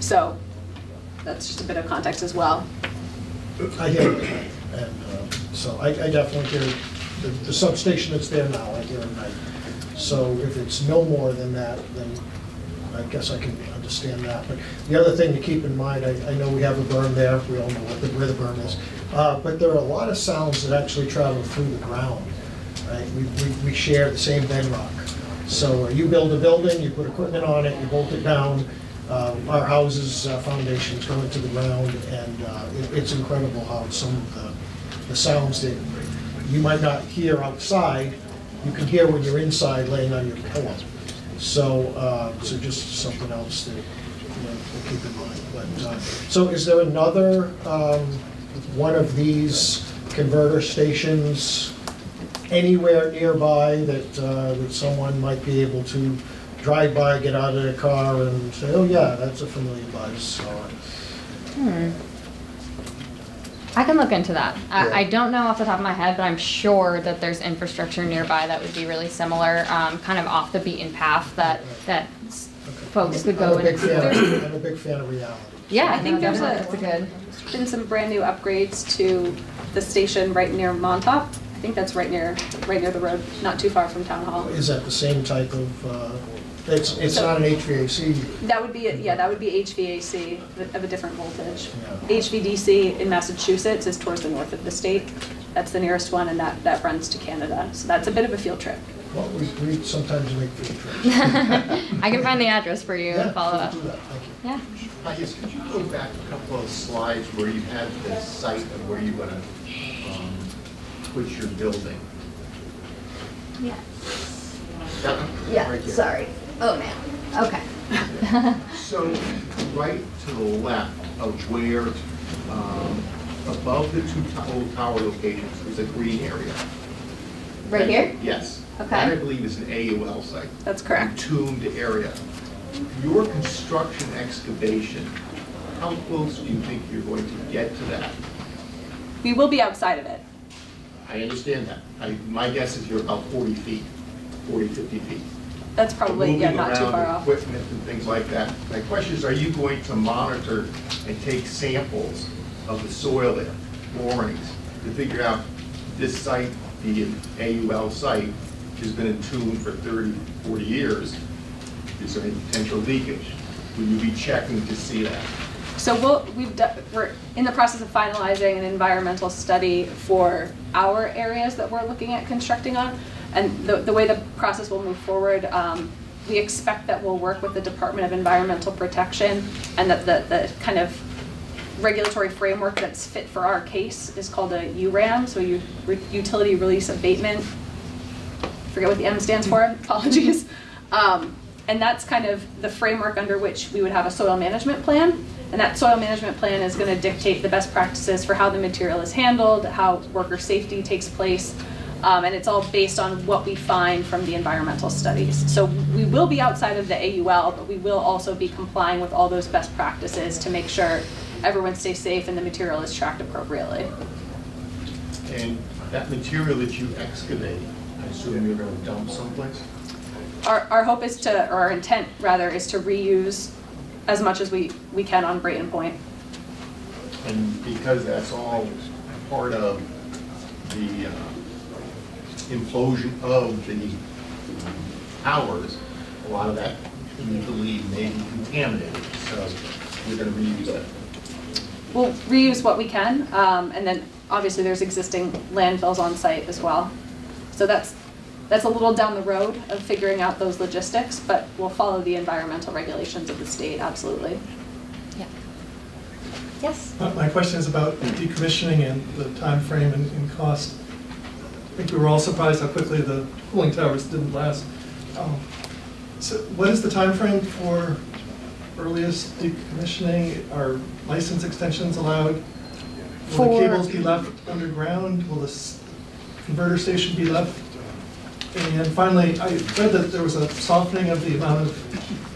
So that's just a bit of context as well. I hear and uh, so I I definitely hear, the the substation that's there now, I hear at night. So if it's no more than that, then I guess I can understand that. But the other thing to keep in mind, I I know we have a berm there, we all know what the- where the berm is, Uh, but there are a lot of sounds that actually travel through the ground, right? We we we share the same bedrock. So uh, you build a building, you put equipment on it, you bolt it down, uh, our house's uh, foundations go into the ground, and uh, it- it's incredible how some of the, the sounds that you might not hear outside, you can hear when you're inside laying on your pillow. So, uh, so just something else that, you know, to keep in mind. But, uh, so is there another, um, one of these converter stations anywhere nearby that, uh, that someone might be able to drive by, get out of their car and say, oh yeah, that's a familiar buzz, or, Hmm. I can look into that. Yeah. I, I don't know off the top of my head, but I'm sure that there's infrastructure nearby that would be really similar, um, kind of off the beaten path that, that s- folks could go I'm a big and. fan, I'm a big fan of reality. Yeah, I think no, there's a, definitely, that's a good. been some brand new upgrades to the station right near Montaup. I think that's right near, right near the road, not too far from Town Hall. Is that the same type of, uh, it's, it's So- not an HVAC, That would be, yeah, that would be HVAC of a different voltage. Yeah. HVDC in Massachusetts is towards the north of the state. That's the nearest one, and that, that runs to Canada. So that's a bit of a field trip. well, we, we sometimes make field trips. [LAUGHS] I can find the address for you Yeah, and follow up. do that, thank you. Yeah. Hi, yes, could you go back a couple of slides where you had the site of where you're gonna um, put your building? Yeah. That one? Yeah, Right here. sorry. Oh, man. Okay. [LAUGHS] So, right to the left of where, um, above the two old tower locations, there's a green area. Right here? Yes. Okay. That, I believe, is an AUL site. That's correct. Entombed area. Your construction excavation, how close do you think you're going to get to that? We will be outside of it. I understand that. I, my guess is you're about 40 feet, 40, 50 feet. That's probably, yeah, not too far off. equipment and things like that. My question is, are you going to monitor and take samples of the soil there, borings, to figure out this site, the AUL site, has been in tune for 30, 40 years? Is there any potential leakage? Will you be checking to see that? So we'll, we've, we're in the process of finalizing an environmental study for our areas that we're looking at constructing on. And the, the way the process will move forward, um, we expect that we'll work with the Department of Environmental Protection and that the, the kind of regulatory framework that's fit for our case is called a URAM, so U- Utility Related Abatement forget what the M stands for, [LAUGHS] apologies. Um, and that's kind of the framework under which we would have a soil management plan. And that soil management plan is going to dictate the best practices for how the material is handled, how worker safety takes place, um, and it's all based on what we find from the environmental studies. So we will be outside of the AUL, but we will also be complying with all those best practices to make sure everyone stays safe and the material is tracked appropriately. And that material that you excavate, I assume you're going to dump someplace? Our, our hope is to, or our intent rather, is to reuse as much as we, we can on Brayton Point. And because that's all part of the uh, implosion of the towers, a lot of that, we believe, may be contaminated, so we're gonna reuse that. We'll reuse what we can, um, and then obviously there's existing landfills on site as well. So that's, that's a little down the road of figuring out those logistics, but we'll follow the environmental regulations of the state, absolutely. Yeah. Yes? Uh, My question is about decommissioning and the timeframe and, and cost. I think we were all surprised how quickly the cooling towers didn't last. Um, So what is the timeframe for earliest decommissioning? Are license extensions allowed? Will For- the cables be left underground? Will the converter station be left? And finally, I read that there was a softening of the amount of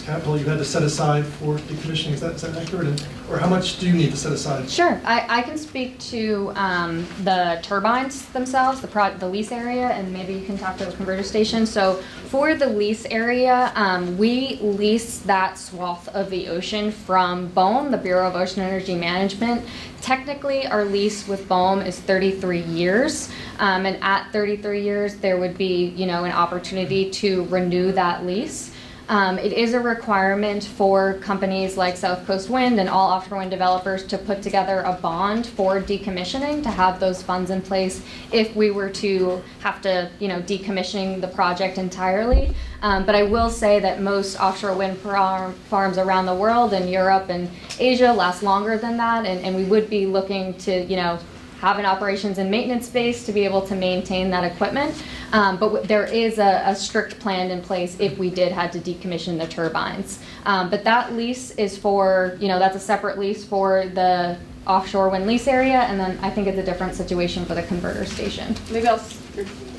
capital you had to set aside for decommissioning. Is that, is that accurate? Or how much do you need to set aside? Sure, I, I can speak to um, the turbines themselves, the pro, the lease area, and maybe you can talk to the converter station. So for the lease area, um, we lease that swath of the ocean from BOEM, the Bureau of Ocean Energy Management. Technically, our lease with BOEM is 33 years, um, and at 33 years, there would be, you know, an opportunity to renew that lease. Um, it is a requirement for companies like South Coast Wind and all offshore wind developers to put together a bond for decommissioning to have those funds in place if we were to have to, you know, decommissioning the project entirely. Um, but I will say that most offshore wind farm, farms around the world in Europe and Asia last longer than that, and, and we would be looking to, you know, have an operations and maintenance base to be able to maintain that equipment. Um, but there is a, a strict plan in place if we did had to decommission the turbines. Um, but that lease is for, you know, that's a separate lease for the offshore wind lease area, and then I think it's a different situation for the converter station. Maybe I'll, s-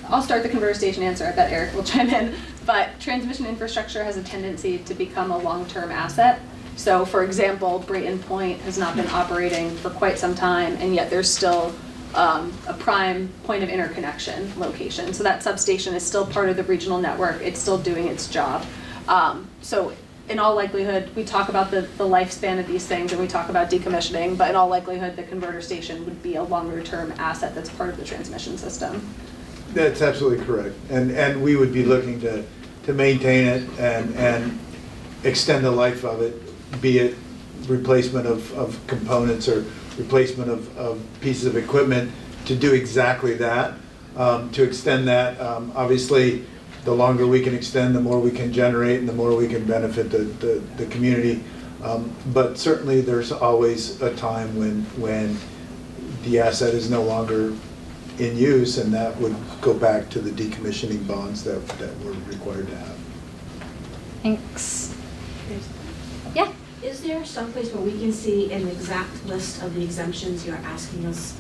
I'll start the converter station answer, I bet Eric will [LAUGHS] chime in. But transmission infrastructure has a tendency to become a long-term asset. So for example, Brayton Point has not been operating for quite some time, and yet there's still um, a prime point of interconnection location. So that substation is still part of the regional network, it's still doing its job. Um, So in all likelihood, we talk about the, the lifespan of these things and we talk about decommissioning, but in all likelihood, the converter station would be a longer-term asset that's part of the transmission system. That's absolutely correct. And, and we would be looking to, to maintain it and, and extend the life of it, be it replacement of, of components or replacement of, of pieces of equipment to do exactly that. Um, to extend that, um, obviously, the longer we can extend, the more we can generate and the more we can benefit the, the, the community. Um, But certainly, there's always a time when, when the asset is no longer in use, and that would go back to the decommissioning bonds that, that we're required to have. Thanks. Is there someplace where we can see an exact list of the exemptions you're asking us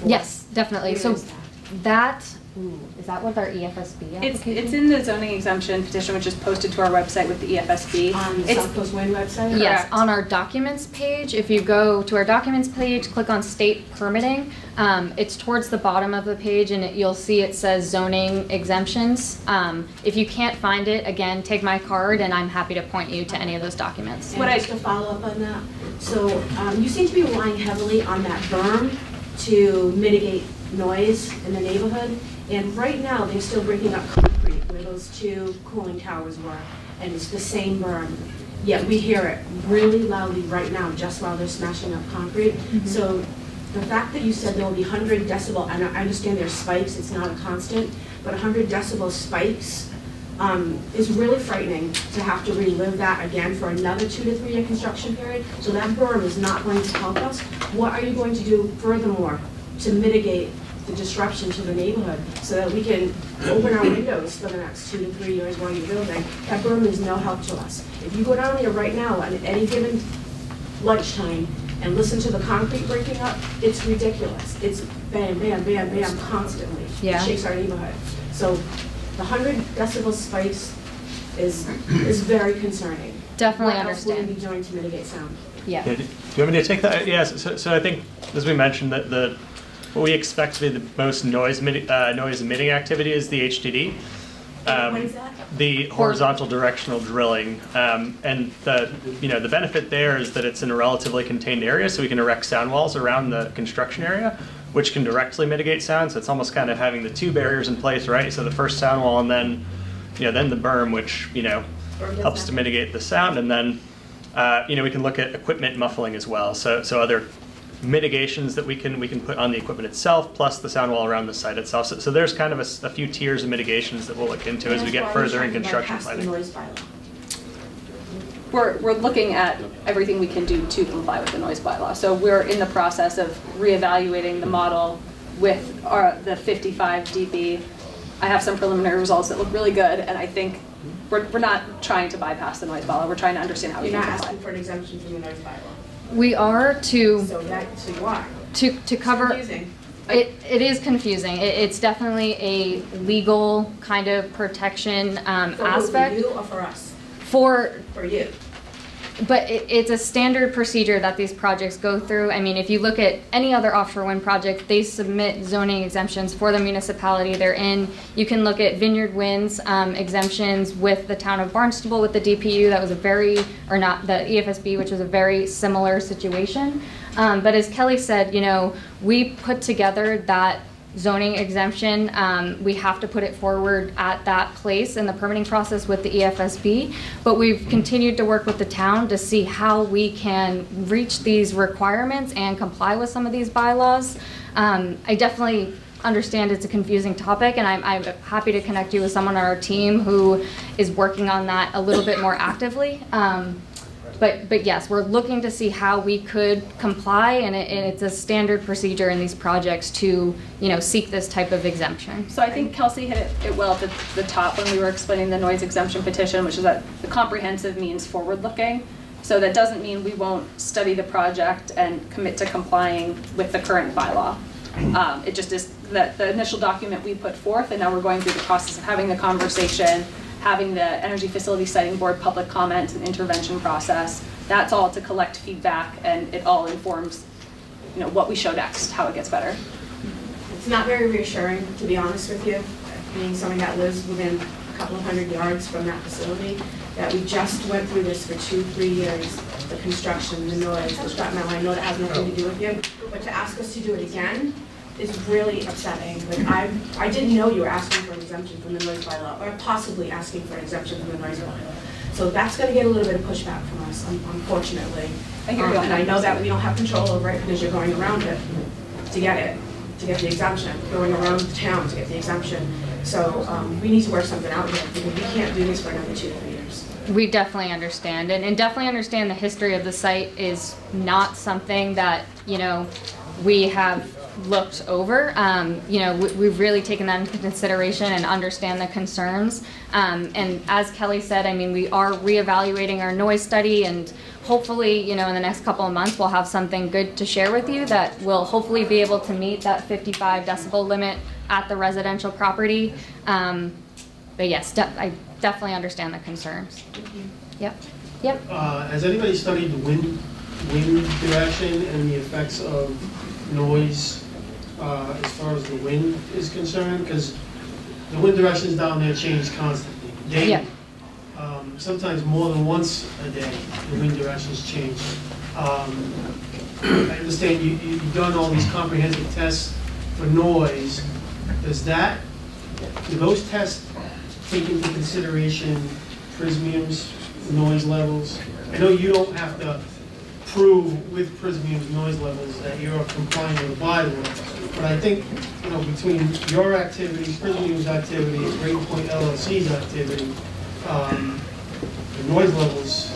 for? Yes, definitely. Where So that? that, ooh, is that with our EFSB It's, application? it's in the zoning exemption petition, which is posted to our website with the EFSB. On the It's- South Coast Wind website? Yes, Correct. on our documents page, if you go to our documents page, click on state permitting, um, it's towards the bottom of the page and it, you'll see it says zoning exemptions. Um, if you can't find it, again, take my card and I'm happy to point you to any of those documents. And what I, just to follow up on that, so um, you seem to be relying heavily on that berm to mitigate noise in the neighborhood. And right now, they're still breaking up concrete where those two cooling towers were, and it's the same berm. Yet we hear it really loudly right now, just while they're smashing up concrete. So the fact that you said there will be 100 decibel, and I understand there's spikes, it's not a constant, but 100 decibel spikes um, is really frightening to have to relive that again for another two to three year construction period. So that berm is not going to help us. What are you going to do furthermore to mitigate the disruption to the neighborhood so that we can open our windows for the next two to three years while you're building? That berm is no help to us. If you go down there right now at any given lunchtime and listen to the concrete breaking up, it's ridiculous. It's bam, bam, bam, bam constantly. Yeah. It shakes our neighborhood. So the hundred decibel spikes is, is very concerning. Definitely What else will understand. we be doing to mitigate sound? Yeah. Yeah, do you want me to take that? Yes, so, so I think, as we mentioned, that the, what we expect to be the most noise emitting, uh, noise emitting activity is the HDD. Um, What is that? The horizontal directional drilling. Um, and the, you know, the benefit there is that it's in a relatively contained area, so we can erect sound walls around the construction area, which can directly mitigate sound. So it's almost kind of having the two barriers in place, right? So the first sound wall and then, you know, then the berm, which, you know, helps to mitigate the sound. And then, uh, you know, we can look at equipment muffling as well. So, so other mitigations that we can we can put on the equipment itself, plus the sound wall around the site itself. So, so there's kind of a few tiers of mitigations that we'll look into as we get further in construction That's why planning. we're trying We're, we're looking at everything we can do to comply with the noise bylaw. So we're in the process of reevaluating the model with our, the 55 dB. I have some preliminary results that look really good, and I think we're, we're not trying to bypass the noise bylaw. We're trying to understand how the we bylaw. can You're not asking for an exemption from the noise bylaw. We are to, So that, so you are. to, to cover. Confusing. It, it is confusing. It, it's definitely a legal kind of protection um, For aspect For you or for us? for For you. But it, it's a standard procedure that these projects go through. I mean, if you look at any other offshore wind project, they submit zoning exemptions for the municipality they're in. You can look at Vineyard Wind's um, exemptions with the town of Barnstable with the DPU. That was a very, or not the EFSB, which was a very similar situation. Um, but as Kelly said, you know, we put together that zoning exemption, um, we have to put it forward at that place in the permitting process with the EFSB. But we've continued to work with the town to see how we can reach these requirements and comply with some of these bylaws. Um, I definitely understand it's a confusing topic, and I'm, I'm happy to connect you with someone on our team who is working on that a little bit more actively. Um, but, but yes, we're looking to see how we could comply, and, it, and it's a standard procedure in these projects to, you know, seek this type of exemption. So I think Kelsey hit it, it well at the, the top when we were explaining the noise exemption petition, which is that the comprehensive means forward-looking. So that doesn't mean we won't study the project and commit to complying with the current bylaw. Um, it just is that the initial document we put forth, and now we're going through the process of having the conversation, having the Energy Facility Siting Board public comment and intervention process. That's all to collect feedback, and it all informs, you know, what we show next, how it gets better. It's not very reassuring, to be honest with you, being someone that lives within a couple of hundred yards from that facility, that we just went through this for two, three years, the construction, the noise, the metal, I know that has nothing to do with you, but to ask us to do it again is really upsetting. Like, I, I didn't know you were asking for an exemption from the noise bylaw, or possibly asking for an exemption from the noise bylaw. So that's gonna get a little bit of pushback from us, un- unfortunately. I hear you Um, And I know that we don't have control over it because you're going around it to get it, to get the exemption, going around the town to get the exemption. So um, we need to work something out here because we can't do this for another two, or three years. We definitely understand, and, and definitely understand the history of the site is not something that, you know, we have looked over. Um, you know, we, we've really taken that into consideration and understand the concerns. Um, and as Kelly said, I mean, we are reevaluating our noise study and hopefully, you know, in the next couple of months, we'll have something good to share with you that will hopefully be able to meet that 55 decibel limit at the residential property. Um, but yes, de- I definitely understand the concerns. Yep, yep. Uh, Has anybody studied the wind, wind direction and the effects of noise uh, as far as the wind is concerned? Because the wind directions down there change constantly, daily. Yeah. Um, Sometimes more than once a day, the wind directions change. Um, I understand you, you- you've done all these comprehensive tests for noise. Does that, do those tests take into consideration Prysmian's noise levels? I know you don't have to prove with Prysmian's noise levels that you're complying with the bylaw, but I think, you know, between your activity, News activity, Great Point LLC's activity, um, the noise levels,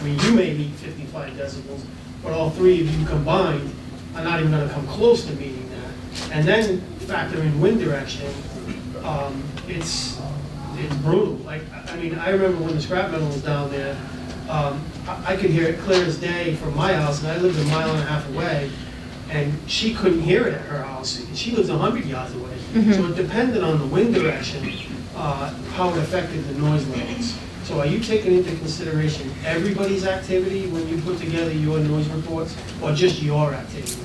I mean, you may meet 55 decibels, but all three of you combined are not even gonna come close to meeting that. And then factor in wind direction, um, it's, it's brutal. Like, I I mean, I remember when the scrap metal was down there, um, I, I could hear it clear as day from my house, and I lived a mile and a half away, and she couldn't hear it at her house. She lives hundred yards away. Mhm. So it depended on the wind direction, uh, how it affected the noise levels. So are you taking into consideration everybody's activity when you put together your noise reports, or just your activity?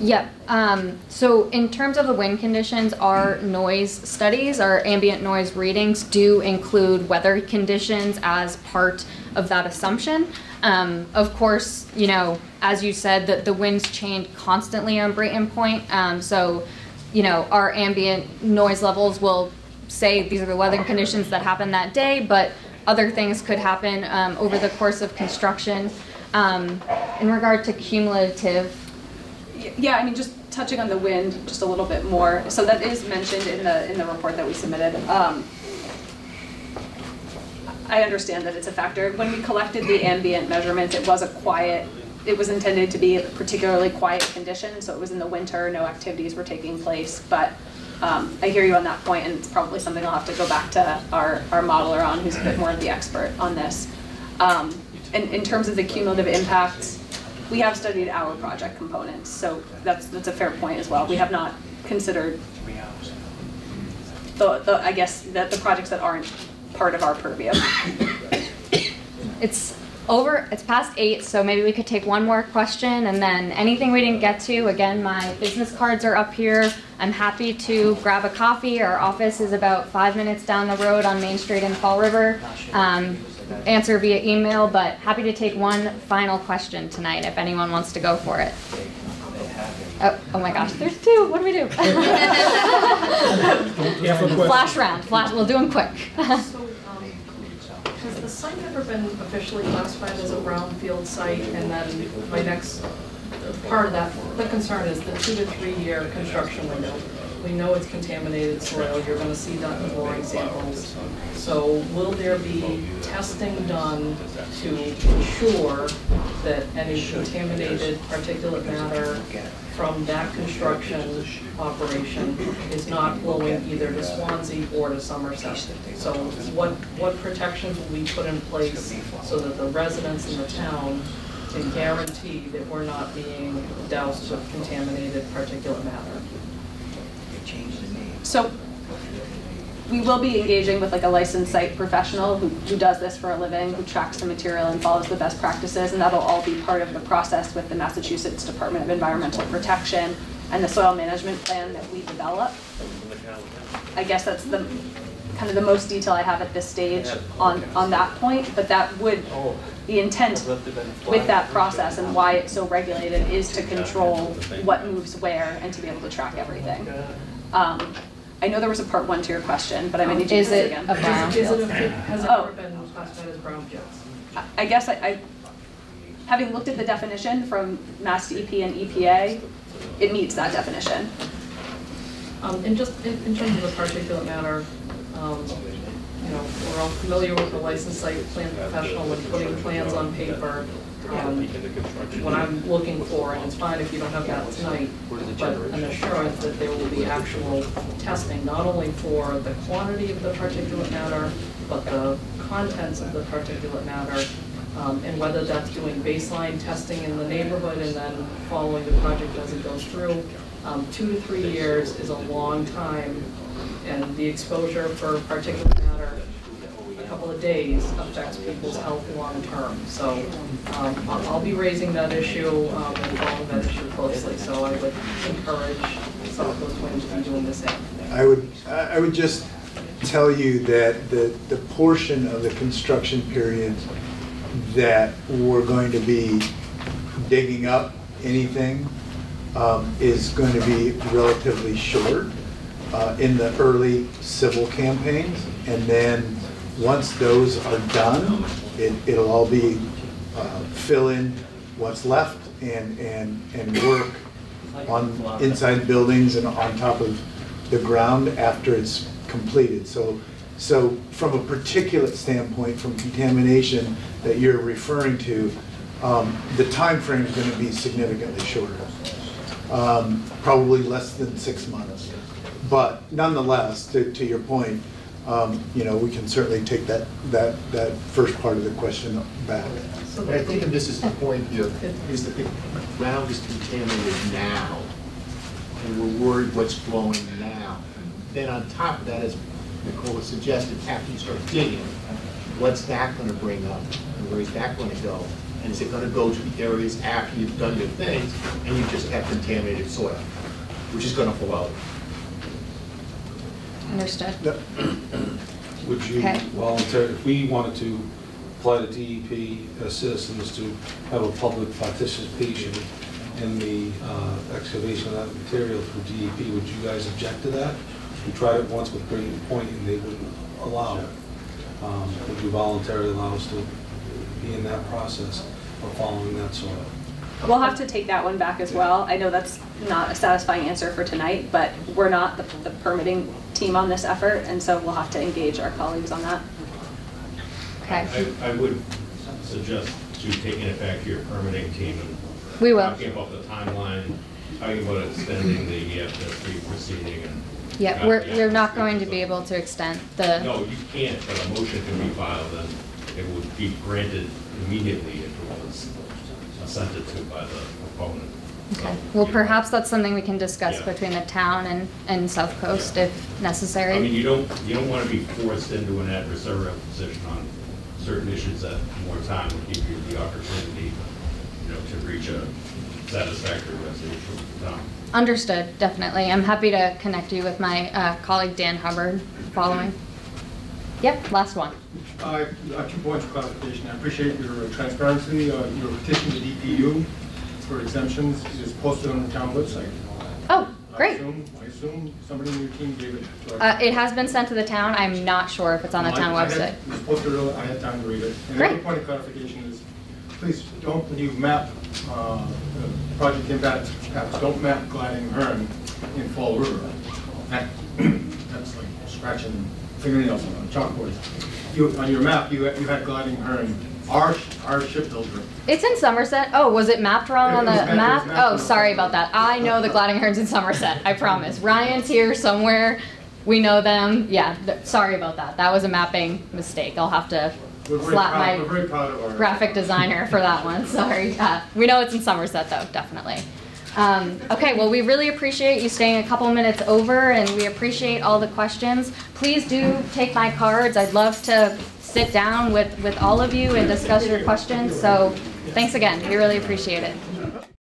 Yep. Um, so in terms of the wind conditions, our noise studies, our ambient noise readings do include weather conditions as part of that assumption. Um, of course, you know, as you said, that the winds change constantly on Brayton Point. Um, so, you know, our ambient noise levels will say these are the weather conditions that happen that day, but other things could happen um, over the course of construction. Um, in regard to cumulative, Yeah, I mean, just touching on the wind just a little bit more. So that is mentioned in the, in the report that we submitted. Um, I understand that it's a factor. When we collected the ambient measurements, it was a quiet, it was intended to be a particularly quiet condition, so it was in the winter, no activities were taking place. But um, I hear you on that point, and it's probably something I'll have to go back to our, our modeler on, who's a bit more of the expert on this. Um, In, in terms of the cumulative impacts, we have studied our project components, so that's, that's a fair point as well. We have not considered the, the, I guess, that the projects that aren't part of our purview. It's over, it's past eight, so maybe we could take one more question and then anything we didn't get to, again, my business cards are up here. I'm happy to grab a coffee. Our office is about five minutes down the road on Main Street in Fall River. Um, answer via email, but happy to take one final question tonight if anyone wants to go for it. Oh, oh my gosh, there's two. What do we do? [LAUGHS] [LAUGHS] Flash round, flash, we'll do them quick. So, um, has the site ever been officially classified as a brownfield site? And then my next, part of that, the concern is the two to three year construction window. We know it's contaminated soil, you're gonna see that in boring samples. So will there be testing done to ensure that any contaminated particulate matter from that construction operation is not flowing either to Swansea or to Somerset? So what, what protections will we put in place so that the residents in the town can guarantee that we're not being doused with contaminated particulate matter? So we will be engaging with like a licensed site professional who, who does this for a living, who tracks the material and follows the best practices, and that'll all be part of the process with the Massachusetts Department of Environmental Protection and the soil management plan that we develop. I guess that's the, kind of the most detail I have at this stage on, on that point, but that would, the intent with that process and why it's so regulated is to control what moves where and to be able to track everything. Um, I know there was a part one to your question, but I might need to Is say it again. a brown? Is it, a- has it Oh. ever been classified as brownfields? I- I guess I, I, having looked at the definition from Mass DEP and EPA, it meets that definition. Um, and just in, in terms of the particulate matter, um, you know, we're all familiar with the licensed site plan professional when putting plans on paper. Um, What I'm looking for, and it's fine if you don't have that tonight, but an assurance that there will be actual testing, not only for the quantity of the particulate matter, but the contents of the particulate matter, um, and whether that's doing baseline testing in the neighborhood and then following the project as it goes through. Um, Two to three years is a long time, and the exposure for particulate matter, couple of days affects people's health long-term. So um, I'll I'll be raising that issue um, and following that issue closely, so I would encourage South Coast Wind to be doing the same. I would, I would just tell you that the, the portion of the construction period that we're going to be digging up anything um, is going to be relatively short uh, in the early civil campaigns. And then, once those are done, it, it'll all be uh, fill in what's left and, and, and work on inside buildings and on top of the ground after it's completed. So, so from a particulate standpoint, from contamination that you're referring to, um, the timeframe is going to be significantly shorter. Um, Probably less than six months. But nonetheless, to, to your point, um, you know, we can certainly take that, that, that first part of the question back. I think, and this is the point is that the ground is contaminated now, and we're worried what's flowing now. Then on top of that, as Nicole has suggested, after you start digging, what's that gonna bring up? And where is that gonna go? And is it gonna go to the areas after you've done your things, and you just have contaminated soil, which is gonna flow out? Understood. Would you Okay. volunteer, if we wanted to apply to DEP as citizens to have a public participation in the uh, excavation of that material through DEP, would you guys object to that? We tried it once with Brayton Point and they wouldn't allow it. Um, Would you voluntarily allow us to be in that process of following that soil? We'll have to take that one back as well. I know that's not a satisfying answer for tonight, but we're not the the permitting team on this effort, and so we'll have to engage our colleagues on that. Okay. I, I would suggest to taking it back to your permitting team and We will. talking about the timeline, talking about extending the uh, EFS proceeding and. Yeah, we're, we're not going to be able to extend the. No, you can't, but a motion can be filed and it would be granted immediately if it was assented to by the proponent. Okay. Well, perhaps that's something we can discuss Yeah. between the town and, and South Coast if necessary. I mean, you don't, you don't want to be forced into an adversarial position on certain issues that more time would give you the opportunity, you know, to reach a satisfactory resolution with the town. Understood, definitely. I'm happy to connect you with my uh, colleague Dan Hubbard following. Yep, last one. Uh, uh, Two points of clarification. I appreciate your transparency. Uh, Your petition to DPU for exemptions is posted on the town website. Oh, I great. assume- I assume somebody in your team gave it to us. Uh, It has been sent to the town. I'm not sure if it's on the town I- I had- website. It was posted I had time to read it. And the Great. other point of clarification is, please, don't, when you map uh, the project impact, maps, don't map Gladding-Hearn in Fall River. That- [CLEARS THROAT] That's like scratching fingernails on a chalkboard. You, on your map, you, you had Gladding-Hearn, our, our shipbuilder. It's in Somerset. Oh, was it mapped wrong on the map? Oh, sorry about that. I know the Gladding-Hearn's in Somerset, I promise. Ryan's here somewhere. We know them. Yeah, th- sorry about that. That was a mapping mistake. I'll have to slap proud, my very proud of our. graphic designer for that one. [LAUGHS] Sorry. Uh, we know it's in Somerset though, definitely. Um, okay, well, we really appreciate you staying a couple minutes over and we appreciate all the questions. Please do take my cards. I'd love to sit down with, with all of you and discuss your questions. So thanks again. We really appreciate it.